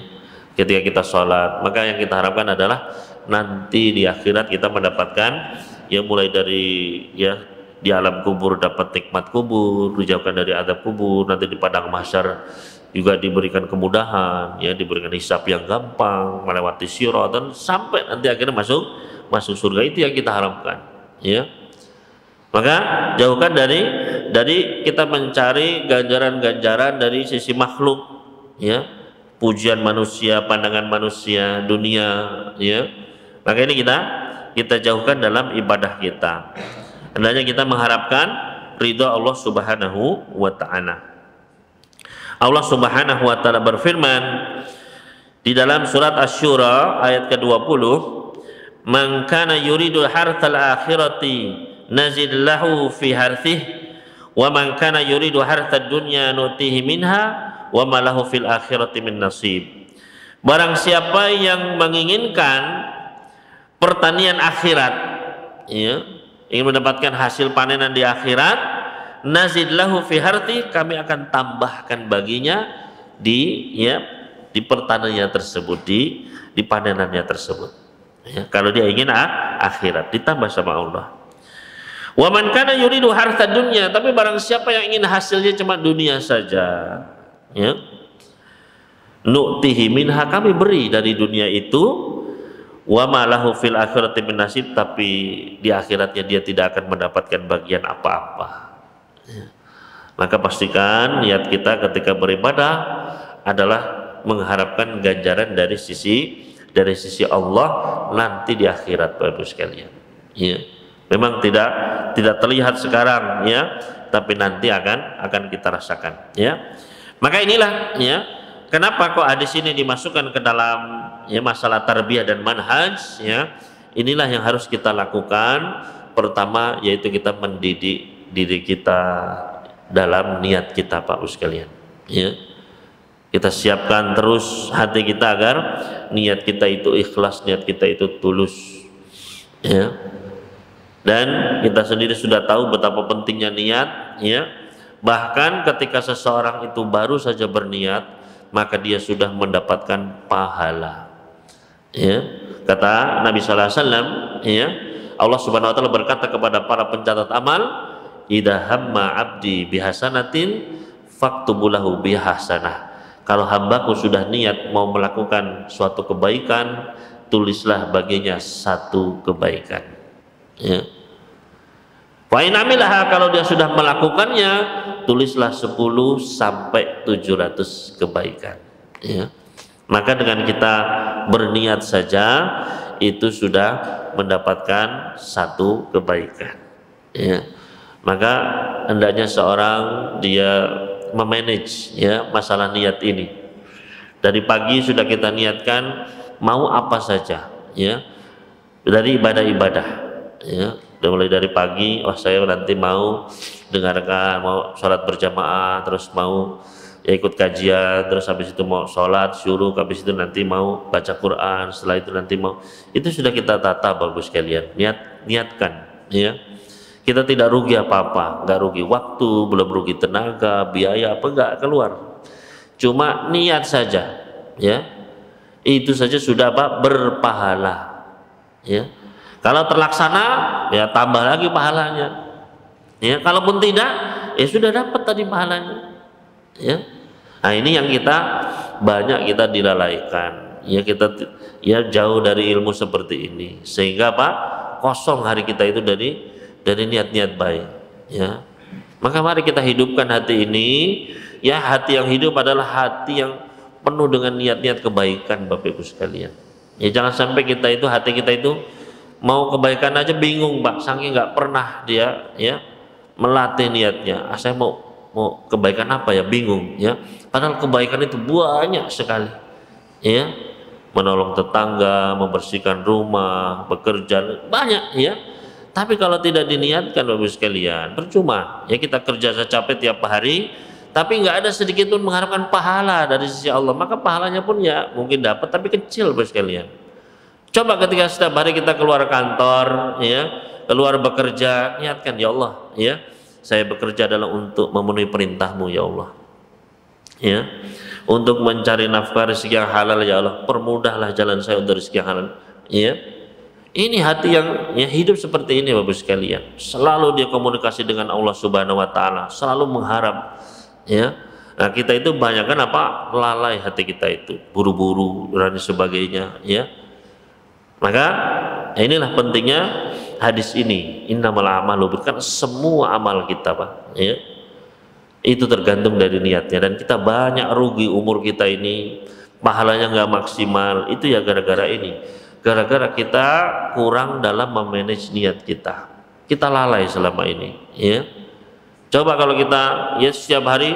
Ketika kita sholat maka yang kita harapkan adalah nanti di akhirat kita mendapatkan ya mulai dari ya di alam kubur dapat nikmat kubur dijauhkan dari adab kubur nanti di padang mahsyar juga diberikan kemudahan ya diberikan hisap yang gampang melewati sirat dan sampai nanti akhirnya masuk masuk surga. Itu yang kita harapkan ya maka jauhkan dari dari kita mencari ganjaran-ganjaran dari sisi makhluk, ya, pujian manusia, pandangan manusia, dunia, ya. Maka ini kita kita jauhkan dalam ibadah kita. Hendaknya kita mengharapkan ridha Allah Subhanahu wa taala. Allah Subhanahu wa taala berfirman di dalam surat Asy-Syura ayat ke-20, "Man kana yuridu harthal akhirati nazid lahu fi harthih wa man kana yuridu harthad dunya nutihi minha wa ma lahu fil akhirati min nasib. Barang siapa yang menginginkan pertanian akhirat ya ingin mendapatkan hasil panenan di akhirat nazid lahu fi harti kami akan tambahkan baginya di ya di pertaniannya tersebut di di panenannya tersebut. Ya, kalau dia ingin akhirat ditambah sama Allah Waman kana yuridu harta dunia, tapi barang siapa yang ingin hasilnya cuma dunia saja, ya. Nu'tihi minha kami beri dari dunia itu wa malahu fil akhirati min nasib tapi di akhiratnya dia tidak akan mendapatkan bagian apa-apa. Ya. Maka pastikan niat kita ketika beribadah adalah mengharapkan ganjaran dari sisi dari sisi Allah nanti di akhirat Bapak sekalian. Ya memang tidak tidak terlihat sekarang ya. Tapi nanti akan akan kita rasakan ya. Maka inilah ya kenapa kok hadis ini dimasukkan ke dalam ya masalah tarbiyah dan manhaj ya. Inilah yang harus kita lakukan. Pertama yaitu kita mendidik diri kita dalam niat kita Pak Bos sekalian ya. Kita siapkan terus hati kita agar niat kita itu ikhlas niat kita itu tulus ya dan kita sendiri sudah tahu betapa pentingnya niat ya. Bahkan ketika seseorang itu baru saja berniat maka dia sudah mendapatkan pahala ya. Kata Nabi sallallahu alaihi wasallam ya Allah Subhanahu wa taala berkata kepada para pencatat amal idza hamma abdi bihasanatin faktubulahu bihasanah. Kalau hambaku sudah niat mau melakukan suatu kebaikan tulislah baginya satu kebaikan ya Wa kalau dia sudah melakukannya tulislah 10 sampai 700 kebaikan ya. Maka dengan kita berniat saja itu sudah mendapatkan satu kebaikan ya. Maka hendaknya seorang dia memanage ya masalah niat ini. Dari pagi sudah kita niatkan mau apa saja ya dari ibadah-ibadah ya mulai dari pagi wah saya nanti mau dengarkan mau sholat berjamaah terus mau ya ikut kajian terus habis itu mau sholat suruh habis itu nanti mau baca Quran setelah itu nanti mau itu sudah kita tata bagus sekalian. Niat niatkan ya. Kita tidak rugi apa-apa nggak rugi waktu belum rugi tenaga biaya apa nggak keluar. Cuma niat saja ya. Itu saja sudah apa berpahala ya kalau terlaksana, ya tambah lagi pahalanya. Ya, kalaupun tidak, ya sudah dapat tadi pahalanya. Ya. Nah, ini yang kita banyak kita dilalaikan. Ya kita ya jauh dari ilmu seperti ini. Sehingga apa? Kosong hari kita itu dari dari niat-niat baik, ya. Maka mari kita hidupkan hati ini. Ya, hati yang hidup adalah hati yang penuh dengan niat-niat kebaikan Bapak Ibu sekalian. Ya jangan sampai kita itu hati kita itu mau kebaikan aja bingung pak saking nggak pernah dia ya melatih niatnya. Ah, saya mau mau kebaikan apa ya? Bingung ya. Padahal kebaikan itu banyak sekali ya. Menolong tetangga membersihkan rumah bekerja banyak ya. Tapi kalau tidak diniatkan bapak sekalian percuma. Ya kita kerja secapek tiap hari tapi nggak ada sedikit pun mengharapkan pahala dari sisi Allah. Maka pahalanya pun ya mungkin dapat tapi kecil bapak sekalian Coba ketika setiap hari kita keluar kantor, ya, keluar bekerja, niatkan ya Allah, ya, saya bekerja adalah untuk memenuhi perintahmu ya Allah. Ya, untuk mencari nafkah rezeki yang halal ya Allah, permudahlah jalan saya untuk rezeki yang halal. Ya, ini hati yang ya, hidup seperti ini Bapak sekalian. Selalu dia komunikasi dengan Allah Subhanahu wa taala, selalu mengharap ya. Nah, kita itu banyak kan apa? lalai hati kita itu, buru-buru dan sebagainya, ya maka inilah pentingnya hadis ini. Innamal amalu kan semua amal kita, Pak, ya. Itu tergantung dari niatnya dan kita banyak rugi umur kita ini pahalanya nggak maksimal itu ya gara-gara ini gara-gara kita kurang dalam memanage niat kita kita lalai selama ini ya coba kalau kita ya setiap hari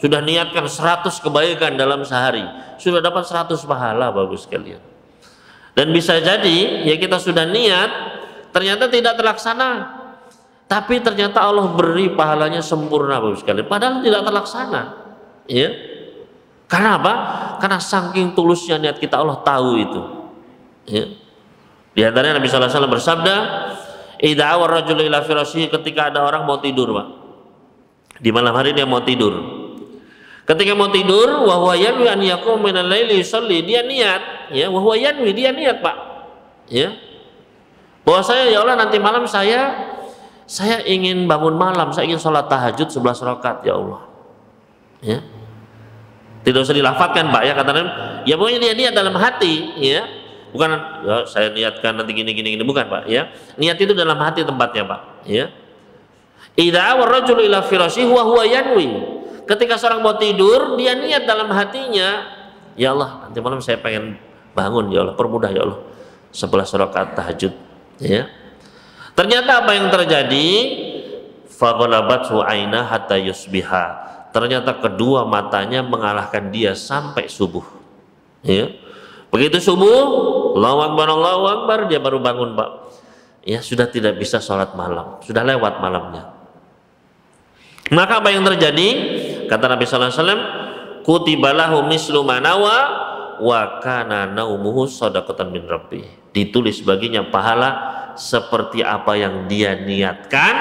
sudah niatkan 100 kebaikan dalam sehari sudah dapat 100 pahala bagus sekalian dan bisa jadi ya kita sudah niat ternyata tidak terlaksana. Tapi ternyata Allah beri pahalanya sempurna Bapak sekalian. Padahal tidak terlaksana. Ya. Karena apa? Karena saking tulusnya niat kita Allah tahu itu. Ya. Di antaranya Nabi sallallahu bersabda, "Idza ketika ada orang mau tidur, Pak. Di malam hari dia mau tidur. Ketika mau tidur, wahwa yanwi an yakum yusalli, dia niat, ya, wahwa yanwi dia niat, Pak. Ya. Bahwa saya ya Allah nanti malam saya saya ingin bangun malam, saya ingin sholat tahajud 11 rakaat ya Allah. Ya. Tidak usah dilafatkan Pak ya katanya, ya pokoknya dia niat dalam hati, ya. Bukan ya, saya niatkan nanti gini gini gini bukan Pak ya. Niat itu dalam hati tempatnya Pak, ya. Idza rajulu ila firashihi wa huwa yanwi Ketika seorang mau tidur, dia niat dalam hatinya, ya Allah, nanti malam saya pengen bangun ya Allah, permudah ya Allah. Sebelah rakaat tahajud, ya. Ternyata apa yang terjadi? Faghalabat aina hatta yusbiha. Ternyata kedua matanya mengalahkan dia sampai subuh. Ya. Begitu subuh, Allahu Akbar, Allahu Akbar, dia baru bangun Pak. Ya sudah tidak bisa sholat malam, sudah lewat malamnya. Maka apa yang terjadi? Kata Nabi Alaihi Wasallam, kutibalahu mislu manawa wa kana naumuhu sadaqatan min rabbi. Ditulis baginya pahala seperti apa yang dia niatkan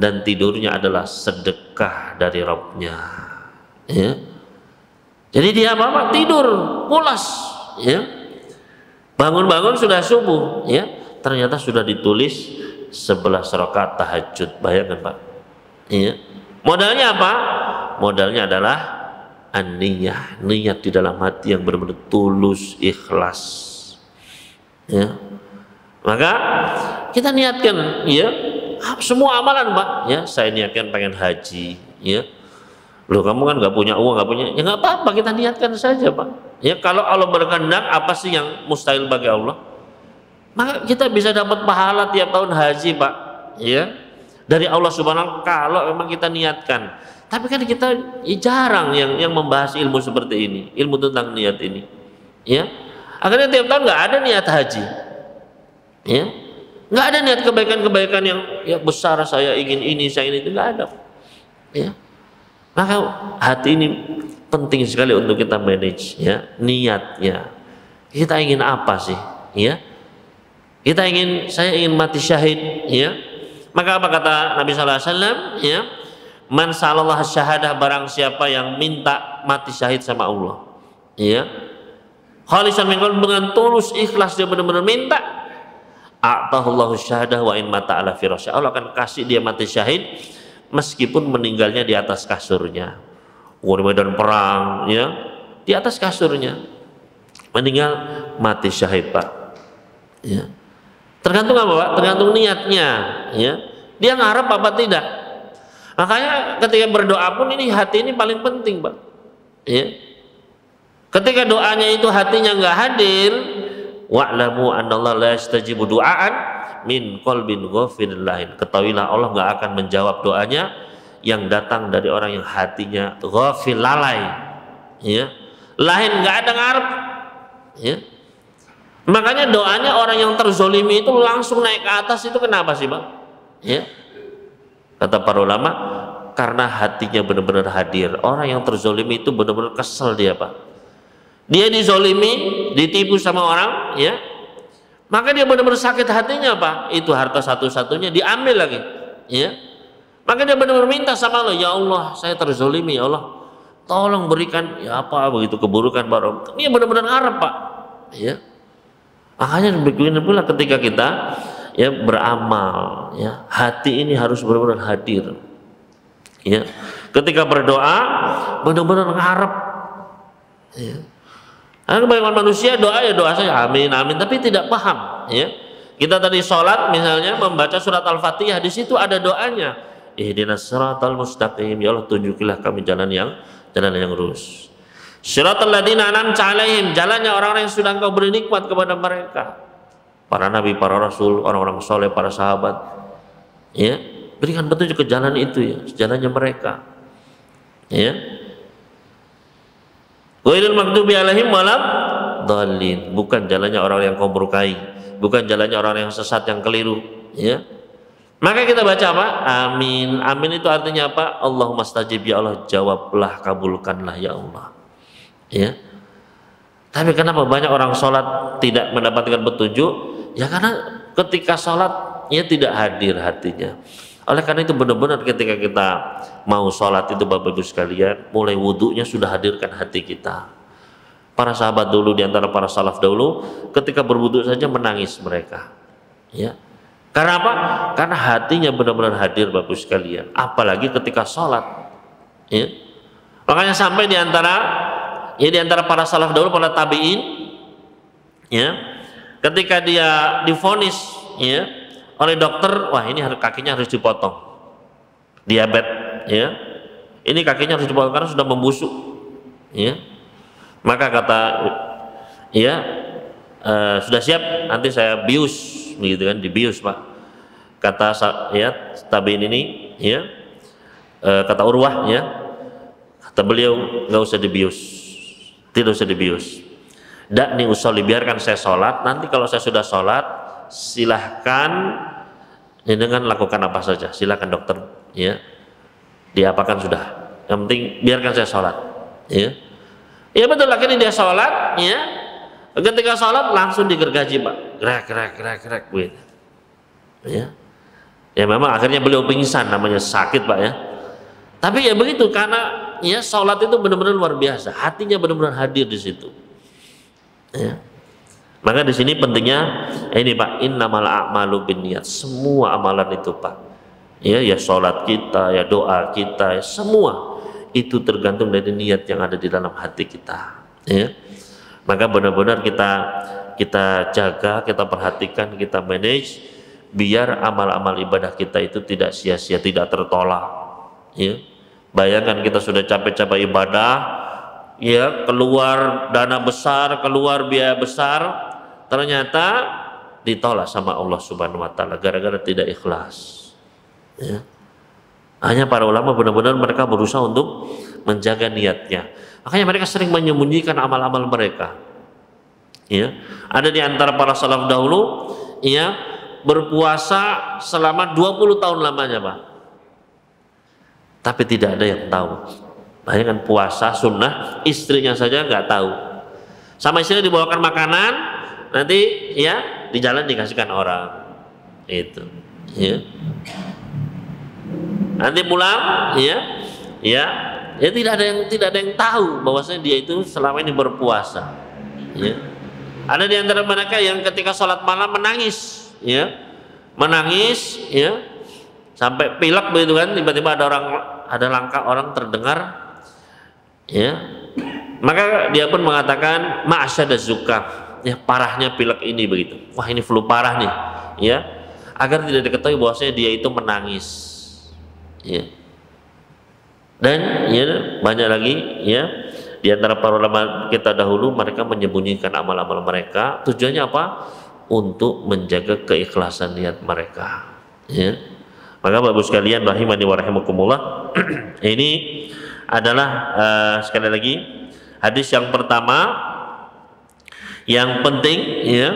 dan tidurnya adalah sedekah dari Rabbnya. Ya. Jadi dia apa? Tidur, pulas, ya. Bangun-bangun sudah subuh, ya. Ternyata sudah ditulis 11 rakaat tahajud. Bayangkan, Pak. Ya. Modalnya apa? Modalnya adalah an-niyah, niat di dalam hati yang benar-benar tulus, ikhlas. Ya. Maka kita niatkan ya semua amalan Pak ya saya niatkan pengen haji ya Loh kamu kan nggak punya uang, nggak punya, ya nggak apa-apa kita niatkan saja pak. Ya kalau Allah berkehendak apa sih yang mustahil bagi Allah? Maka kita bisa dapat pahala tiap tahun haji pak. Ya dari Allah Subhanahu kalau memang kita niatkan. Tapi kan kita jarang yang yang membahas ilmu seperti ini, ilmu tentang niat ini. Ya akhirnya tiap tahun nggak ada niat haji. Ya nggak ada niat kebaikan-kebaikan yang ya besar saya ingin ini saya ini itu nggak ada. Ya maka hati ini penting sekali untuk kita manage ya, niatnya. Kita ingin apa sih? Ya. Kita ingin saya ingin mati syahid ya. Maka apa kata Nabi sallallahu alaihi wasallam ya? Man salallah syahadah barang siapa yang minta mati syahid sama Allah. Ya. Khalisan min dengan tulus ikhlas dia benar-benar minta A'tahullahu syahadah wa in mata ala firasya. Allah akan kasih dia mati syahid meskipun meninggalnya di atas kasurnya. Di medan perang ya. Di atas kasurnya. Meninggal mati syahid pak. Ya tergantung apa pak? Tergantung niatnya ya. Dia ngarep apa tidak makanya ketika berdoa pun ini hati ini paling penting pak ya ketika doanya itu hatinya nggak hadir wa'lamu annallaha la yastajibu du'aan min qalbin ghafilin lain. Ketahuilah Allah nggak akan menjawab doanya yang datang dari orang yang hatinya ghafil lalai. Ya. Lain nggak ada ngarep. Ya. Makanya doanya orang yang terzolimi itu langsung naik ke atas itu kenapa sih, Pak? Ya. Kata para ulama, karena hatinya benar-benar hadir. Orang yang terzolimi itu benar-benar kesel dia, Pak. Dia dizolimi, ditipu sama orang, ya, maka dia benar-benar sakit hatinya apa? Itu harta satu-satunya diambil lagi. Ya. Maka dia benar-benar minta sama Allah, ya Allah, saya terzolimi ya Allah. Tolong berikan ya apa begitu keburukan baru. Dia benar-benar ngarep pak. Ya. Makanya begini pula ketika kita ya beramal, ya hati ini harus benar-benar hadir. Ya. Ketika berdoa benar-benar ngarep. Ya karena kebanyakan manusia doa ya doa saja amin amin tapi tidak paham ya. Kita tadi sholat misalnya membaca surat Al-Fatihah di situ ada doanya. Ihdinas siratal mustaqim ya Allah tunjukilah kami jalan yang jalan yang lurus. Siratal ladzina an'amta alaihim jalannya orang-orang yang sudah engkau beri nikmat kepada mereka. Para nabi, para rasul, orang-orang soleh, para sahabat. Ya, berikan petunjuk ke jalan itu ya, jalannya mereka. Ya, Ghairil maghdubi alaihim walad dhalin. Bukan jalannya orang yang kau bukan jalannya orang yang sesat yang keliru, ya. Maka kita baca apa? Amin. Amin itu artinya apa? Allahumma stajib ya Allah, jawablah, kabulkanlah ya Allah. Ya. Tapi kenapa banyak orang sholat tidak mendapatkan petunjuk? Ya karena ketika sholat ya tidak hadir hatinya. Oleh karena itu benar-benar ketika kita mau sholat itu Bapak Ibu sekalian, mulai wudhunya sudah hadirkan hati kita. Para sahabat dulu di antara para salaf dahulu, ketika berwudhu saja menangis mereka. Ya, karena apa? Karena hatinya benar-benar hadir Bapak Ibu sekalian. Apalagi ketika sholat. Ya. Makanya sampai di antara ya di antara para salaf dahulu, para tabiin, ya, ketika dia difonis, ya, oleh dokter, wah ini kakinya harus dipotong. Diabetes, ya. Ini kakinya harus dipotong karena sudah membusuk. Ya. Maka kata ya uh, sudah siap nanti saya bius begitu kan dibius Pak. Kata ya tabiin ini ya uh, kata Urwah ya kata beliau nggak usah dibius tidak usah dibius dak nih usolli biarkan saya sholat nanti kalau saya sudah sholat silahkan dengan lakukan apa saja. Silahkan dokter. Ya. Diapakan sudah. Yang penting biarkan saya sholat. Ya. Ya betul. Akhirnya dia sholat ya. Ketika sholat langsung digergaji pak. Gerak gerak gerak gerak begitu ya. Ya memang akhirnya beliau pingsan. Namanya sakit pak ya. Tapi ya begitu karena ya sholat itu benar-benar luar biasa. Hatinya benar-benar hadir di situ. Ya maka di sini pentingnya ini pak innamal a'malu niat semua amalan itu pak. Ya ya sholat kita ya doa kita ya semua. Itu tergantung dari niat yang ada di dalam hati kita. Ya. Maka benar-benar kita kita jaga kita perhatikan kita manage biar amal-amal ibadah kita itu tidak sia-sia, tidak tertolak. Ya. Bayangkan kita sudah capek-capek ibadah, ya keluar dana besar, keluar biaya besar, ternyata ditolak sama Allah Subhanahu wa taala gara-gara tidak ikhlas. Ya. Hanya para ulama benar-benar mereka berusaha untuk menjaga niatnya. Makanya mereka sering menyembunyikan amal-amal mereka. Ya. Ada di antara para salaf dahulu ya berpuasa selama 20 tahun lamanya Pak tapi tidak ada yang tahu bayangkan puasa sunnah istrinya saja nggak tahu sama istrinya dibawakan makanan nanti ya di jalan dikasihkan orang. Itu ya. Nanti pulang ya ya. Ya tidak ada yang tidak ada yang tahu bahwasanya dia itu selama ini berpuasa ya. Ada di antara mereka yang ketika sholat malam menangis ya. Menangis ya. Sampai pilek begitu kan tiba-tiba ada orang ada langkah orang terdengar ya. Maka dia pun mengatakan ma'asyada zuka ya parahnya pilek ini begitu. Wah ini flu parah nih ya. Agar tidak diketahui bahwasanya dia itu menangis ya. Dan ya banyak lagi ya. Di antara para ulama kita dahulu mereka menyembunyikan amal-amal mereka. Tujuannya apa? Untuk menjaga keikhlasan niat mereka ya. Maka Bapak sekalian rahimani wa rahimakumullah ini adalah uh, sekali lagi hadis yang pertama yang penting ya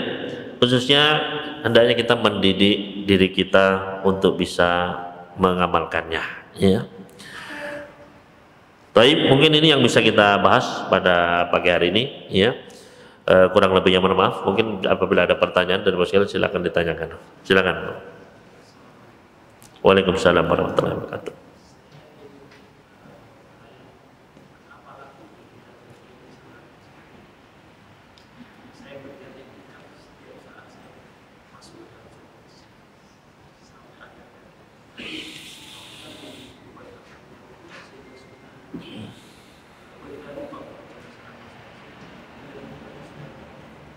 khususnya hendaknya kita mendidik diri kita untuk bisa mengamalkannya ya Baik, mungkin ini yang bisa kita bahas pada pagi hari ini ya. Uh, kurang lebihnya mohon maaf. Mungkin apabila ada pertanyaan dari bos silakan ditanyakan. Silakan. Waalaikumsalam warahmatullahi wabarakatuh.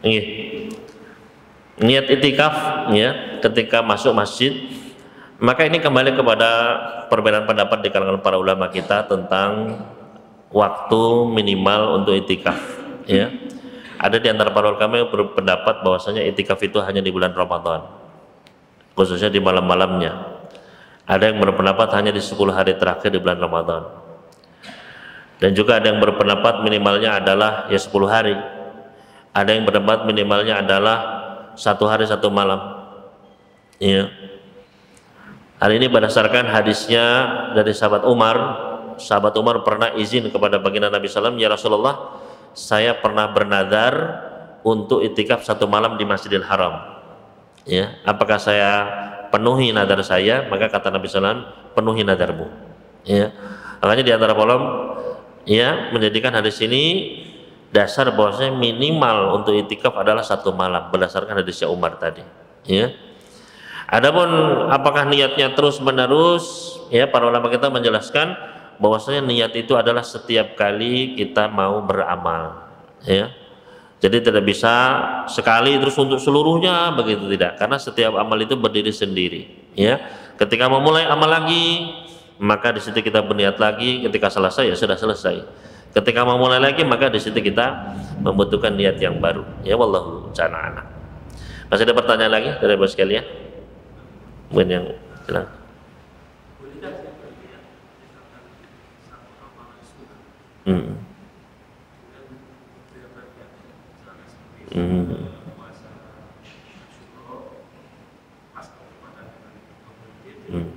Ini. Niat itikaf ya ketika masuk masjid maka ini kembali kepada perbedaan pendapat di kalangan para ulama kita tentang waktu minimal untuk itikaf ya. Ada di antara para ulama yang berpendapat bahwasanya itikaf itu hanya di bulan Ramadan. Khususnya di malam-malamnya. Ada yang berpendapat hanya di 10 hari terakhir di bulan Ramadan. Dan juga ada yang berpendapat minimalnya adalah ya 10 hari ada yang berdebat minimalnya adalah satu hari satu malam. Ya hari ini berdasarkan hadisnya dari sahabat Umar. Sahabat Umar pernah izin kepada baginda Nabi SAW ya Rasulullah saya pernah bernadar untuk itikaf satu malam di Masjidil Haram. Ya apakah saya penuhi nadar saya? Maka kata Nabi SAW penuhi nadarmu. Ya makanya di antara kolom ya menjadikan hadis ini dasar bahwasanya minimal untuk itikaf adalah satu malam berdasarkan hadisnya Umar tadi ya. Adapun apakah niatnya terus menerus ya para ulama kita menjelaskan bahwasanya niat itu adalah setiap kali kita mau beramal ya. Jadi tidak bisa sekali terus untuk seluruhnya begitu tidak karena setiap amal itu berdiri sendiri ya. Ketika memulai amal lagi maka di situ kita berniat lagi ketika selesai ya sudah selesai Ketika mau mulai lagi maka di situ kita membutuhkan niat yang baru. Ya wallahu anak. Masih ada pertanyaan lagi dari Bos sekalian? Mungkin yang bilang. Hmm. Hmm. Hmm.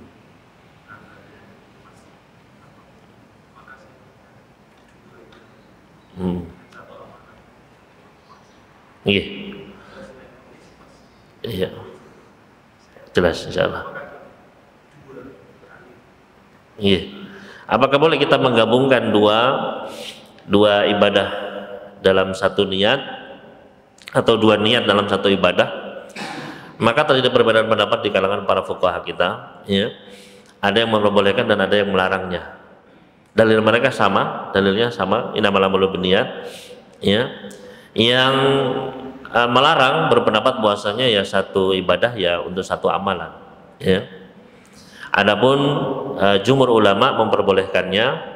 Iya. Iya. Jelas insyaallah. Iya. Apakah boleh kita menggabungkan dua dua ibadah dalam satu niat atau dua niat dalam satu ibadah? Maka terjadi perbedaan pendapat di kalangan para fuqaha kita, ya. Ada yang memperbolehkan dan ada yang melarangnya. Dalil mereka sama, dalilnya sama, innamal amalu niat ya. Yang uh, melarang berpendapat bahwasanya ya satu ibadah ya untuk satu amalan, ya. Adapun uh, jumhur ulama memperbolehkannya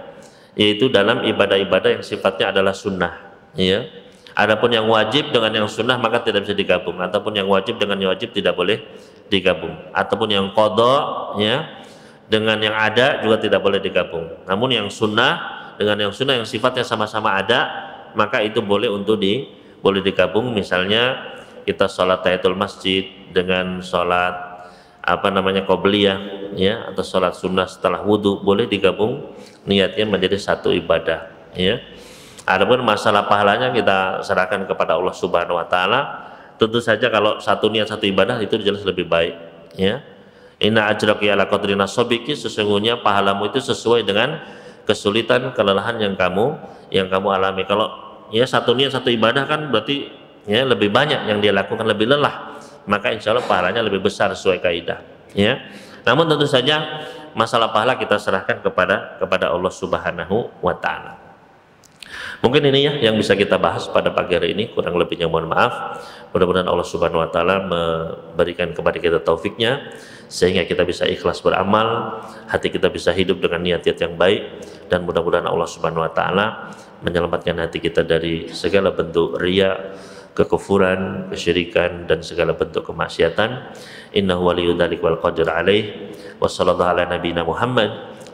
yaitu dalam ibadah-ibadah yang sifatnya adalah sunnah, ya Adapun yang wajib dengan yang sunnah maka tidak bisa digabung. Ataupun yang wajib dengan yang wajib tidak boleh digabung. Ataupun yang kodok ya dengan yang ada juga tidak boleh digabung. Namun yang sunnah dengan yang sunnah yang sifatnya sama-sama ada maka itu boleh untuk di boleh digabung. Misalnya kita sholat tahiyatul masjid dengan sholat apa namanya qobliyah ya atau sholat sunnah setelah wudhu boleh digabung niatnya menjadi satu ibadah ya Adapun masalah pahalanya kita serahkan kepada Allah Subhanahu wa taala. Tentu saja kalau satu niat satu ibadah itu jelas lebih baik, ya. Inna ajraki ala qadri nasobiki sesungguhnya pahalamu itu sesuai dengan kesulitan kelelahan yang kamu yang kamu alami. Kalau ya satu niat satu ibadah kan berarti ya lebih banyak yang dia lakukan lebih lelah, maka insya Allah pahalanya lebih besar sesuai kaidah. Ya. Namun tentu saja masalah pahala kita serahkan kepada kepada Allah Subhanahu wa taala. Mungkin ini ya yang bisa kita bahas pada pagi hari ini, kurang lebihnya mohon maaf. Mudah-mudahan Allah Subhanahu wa taala memberikan kepada kita taufiknya sehingga kita bisa ikhlas beramal, hati kita bisa hidup dengan niat-niat yang baik dan mudah-mudahan Allah Subhanahu wa taala menyelamatkan hati kita dari segala bentuk ria, kekufuran, kesyirikan dan segala bentuk kemaksiatan. Innahu waliyudzalik wal qadir alaih. Wassallallahu ala nabiyina Muhammad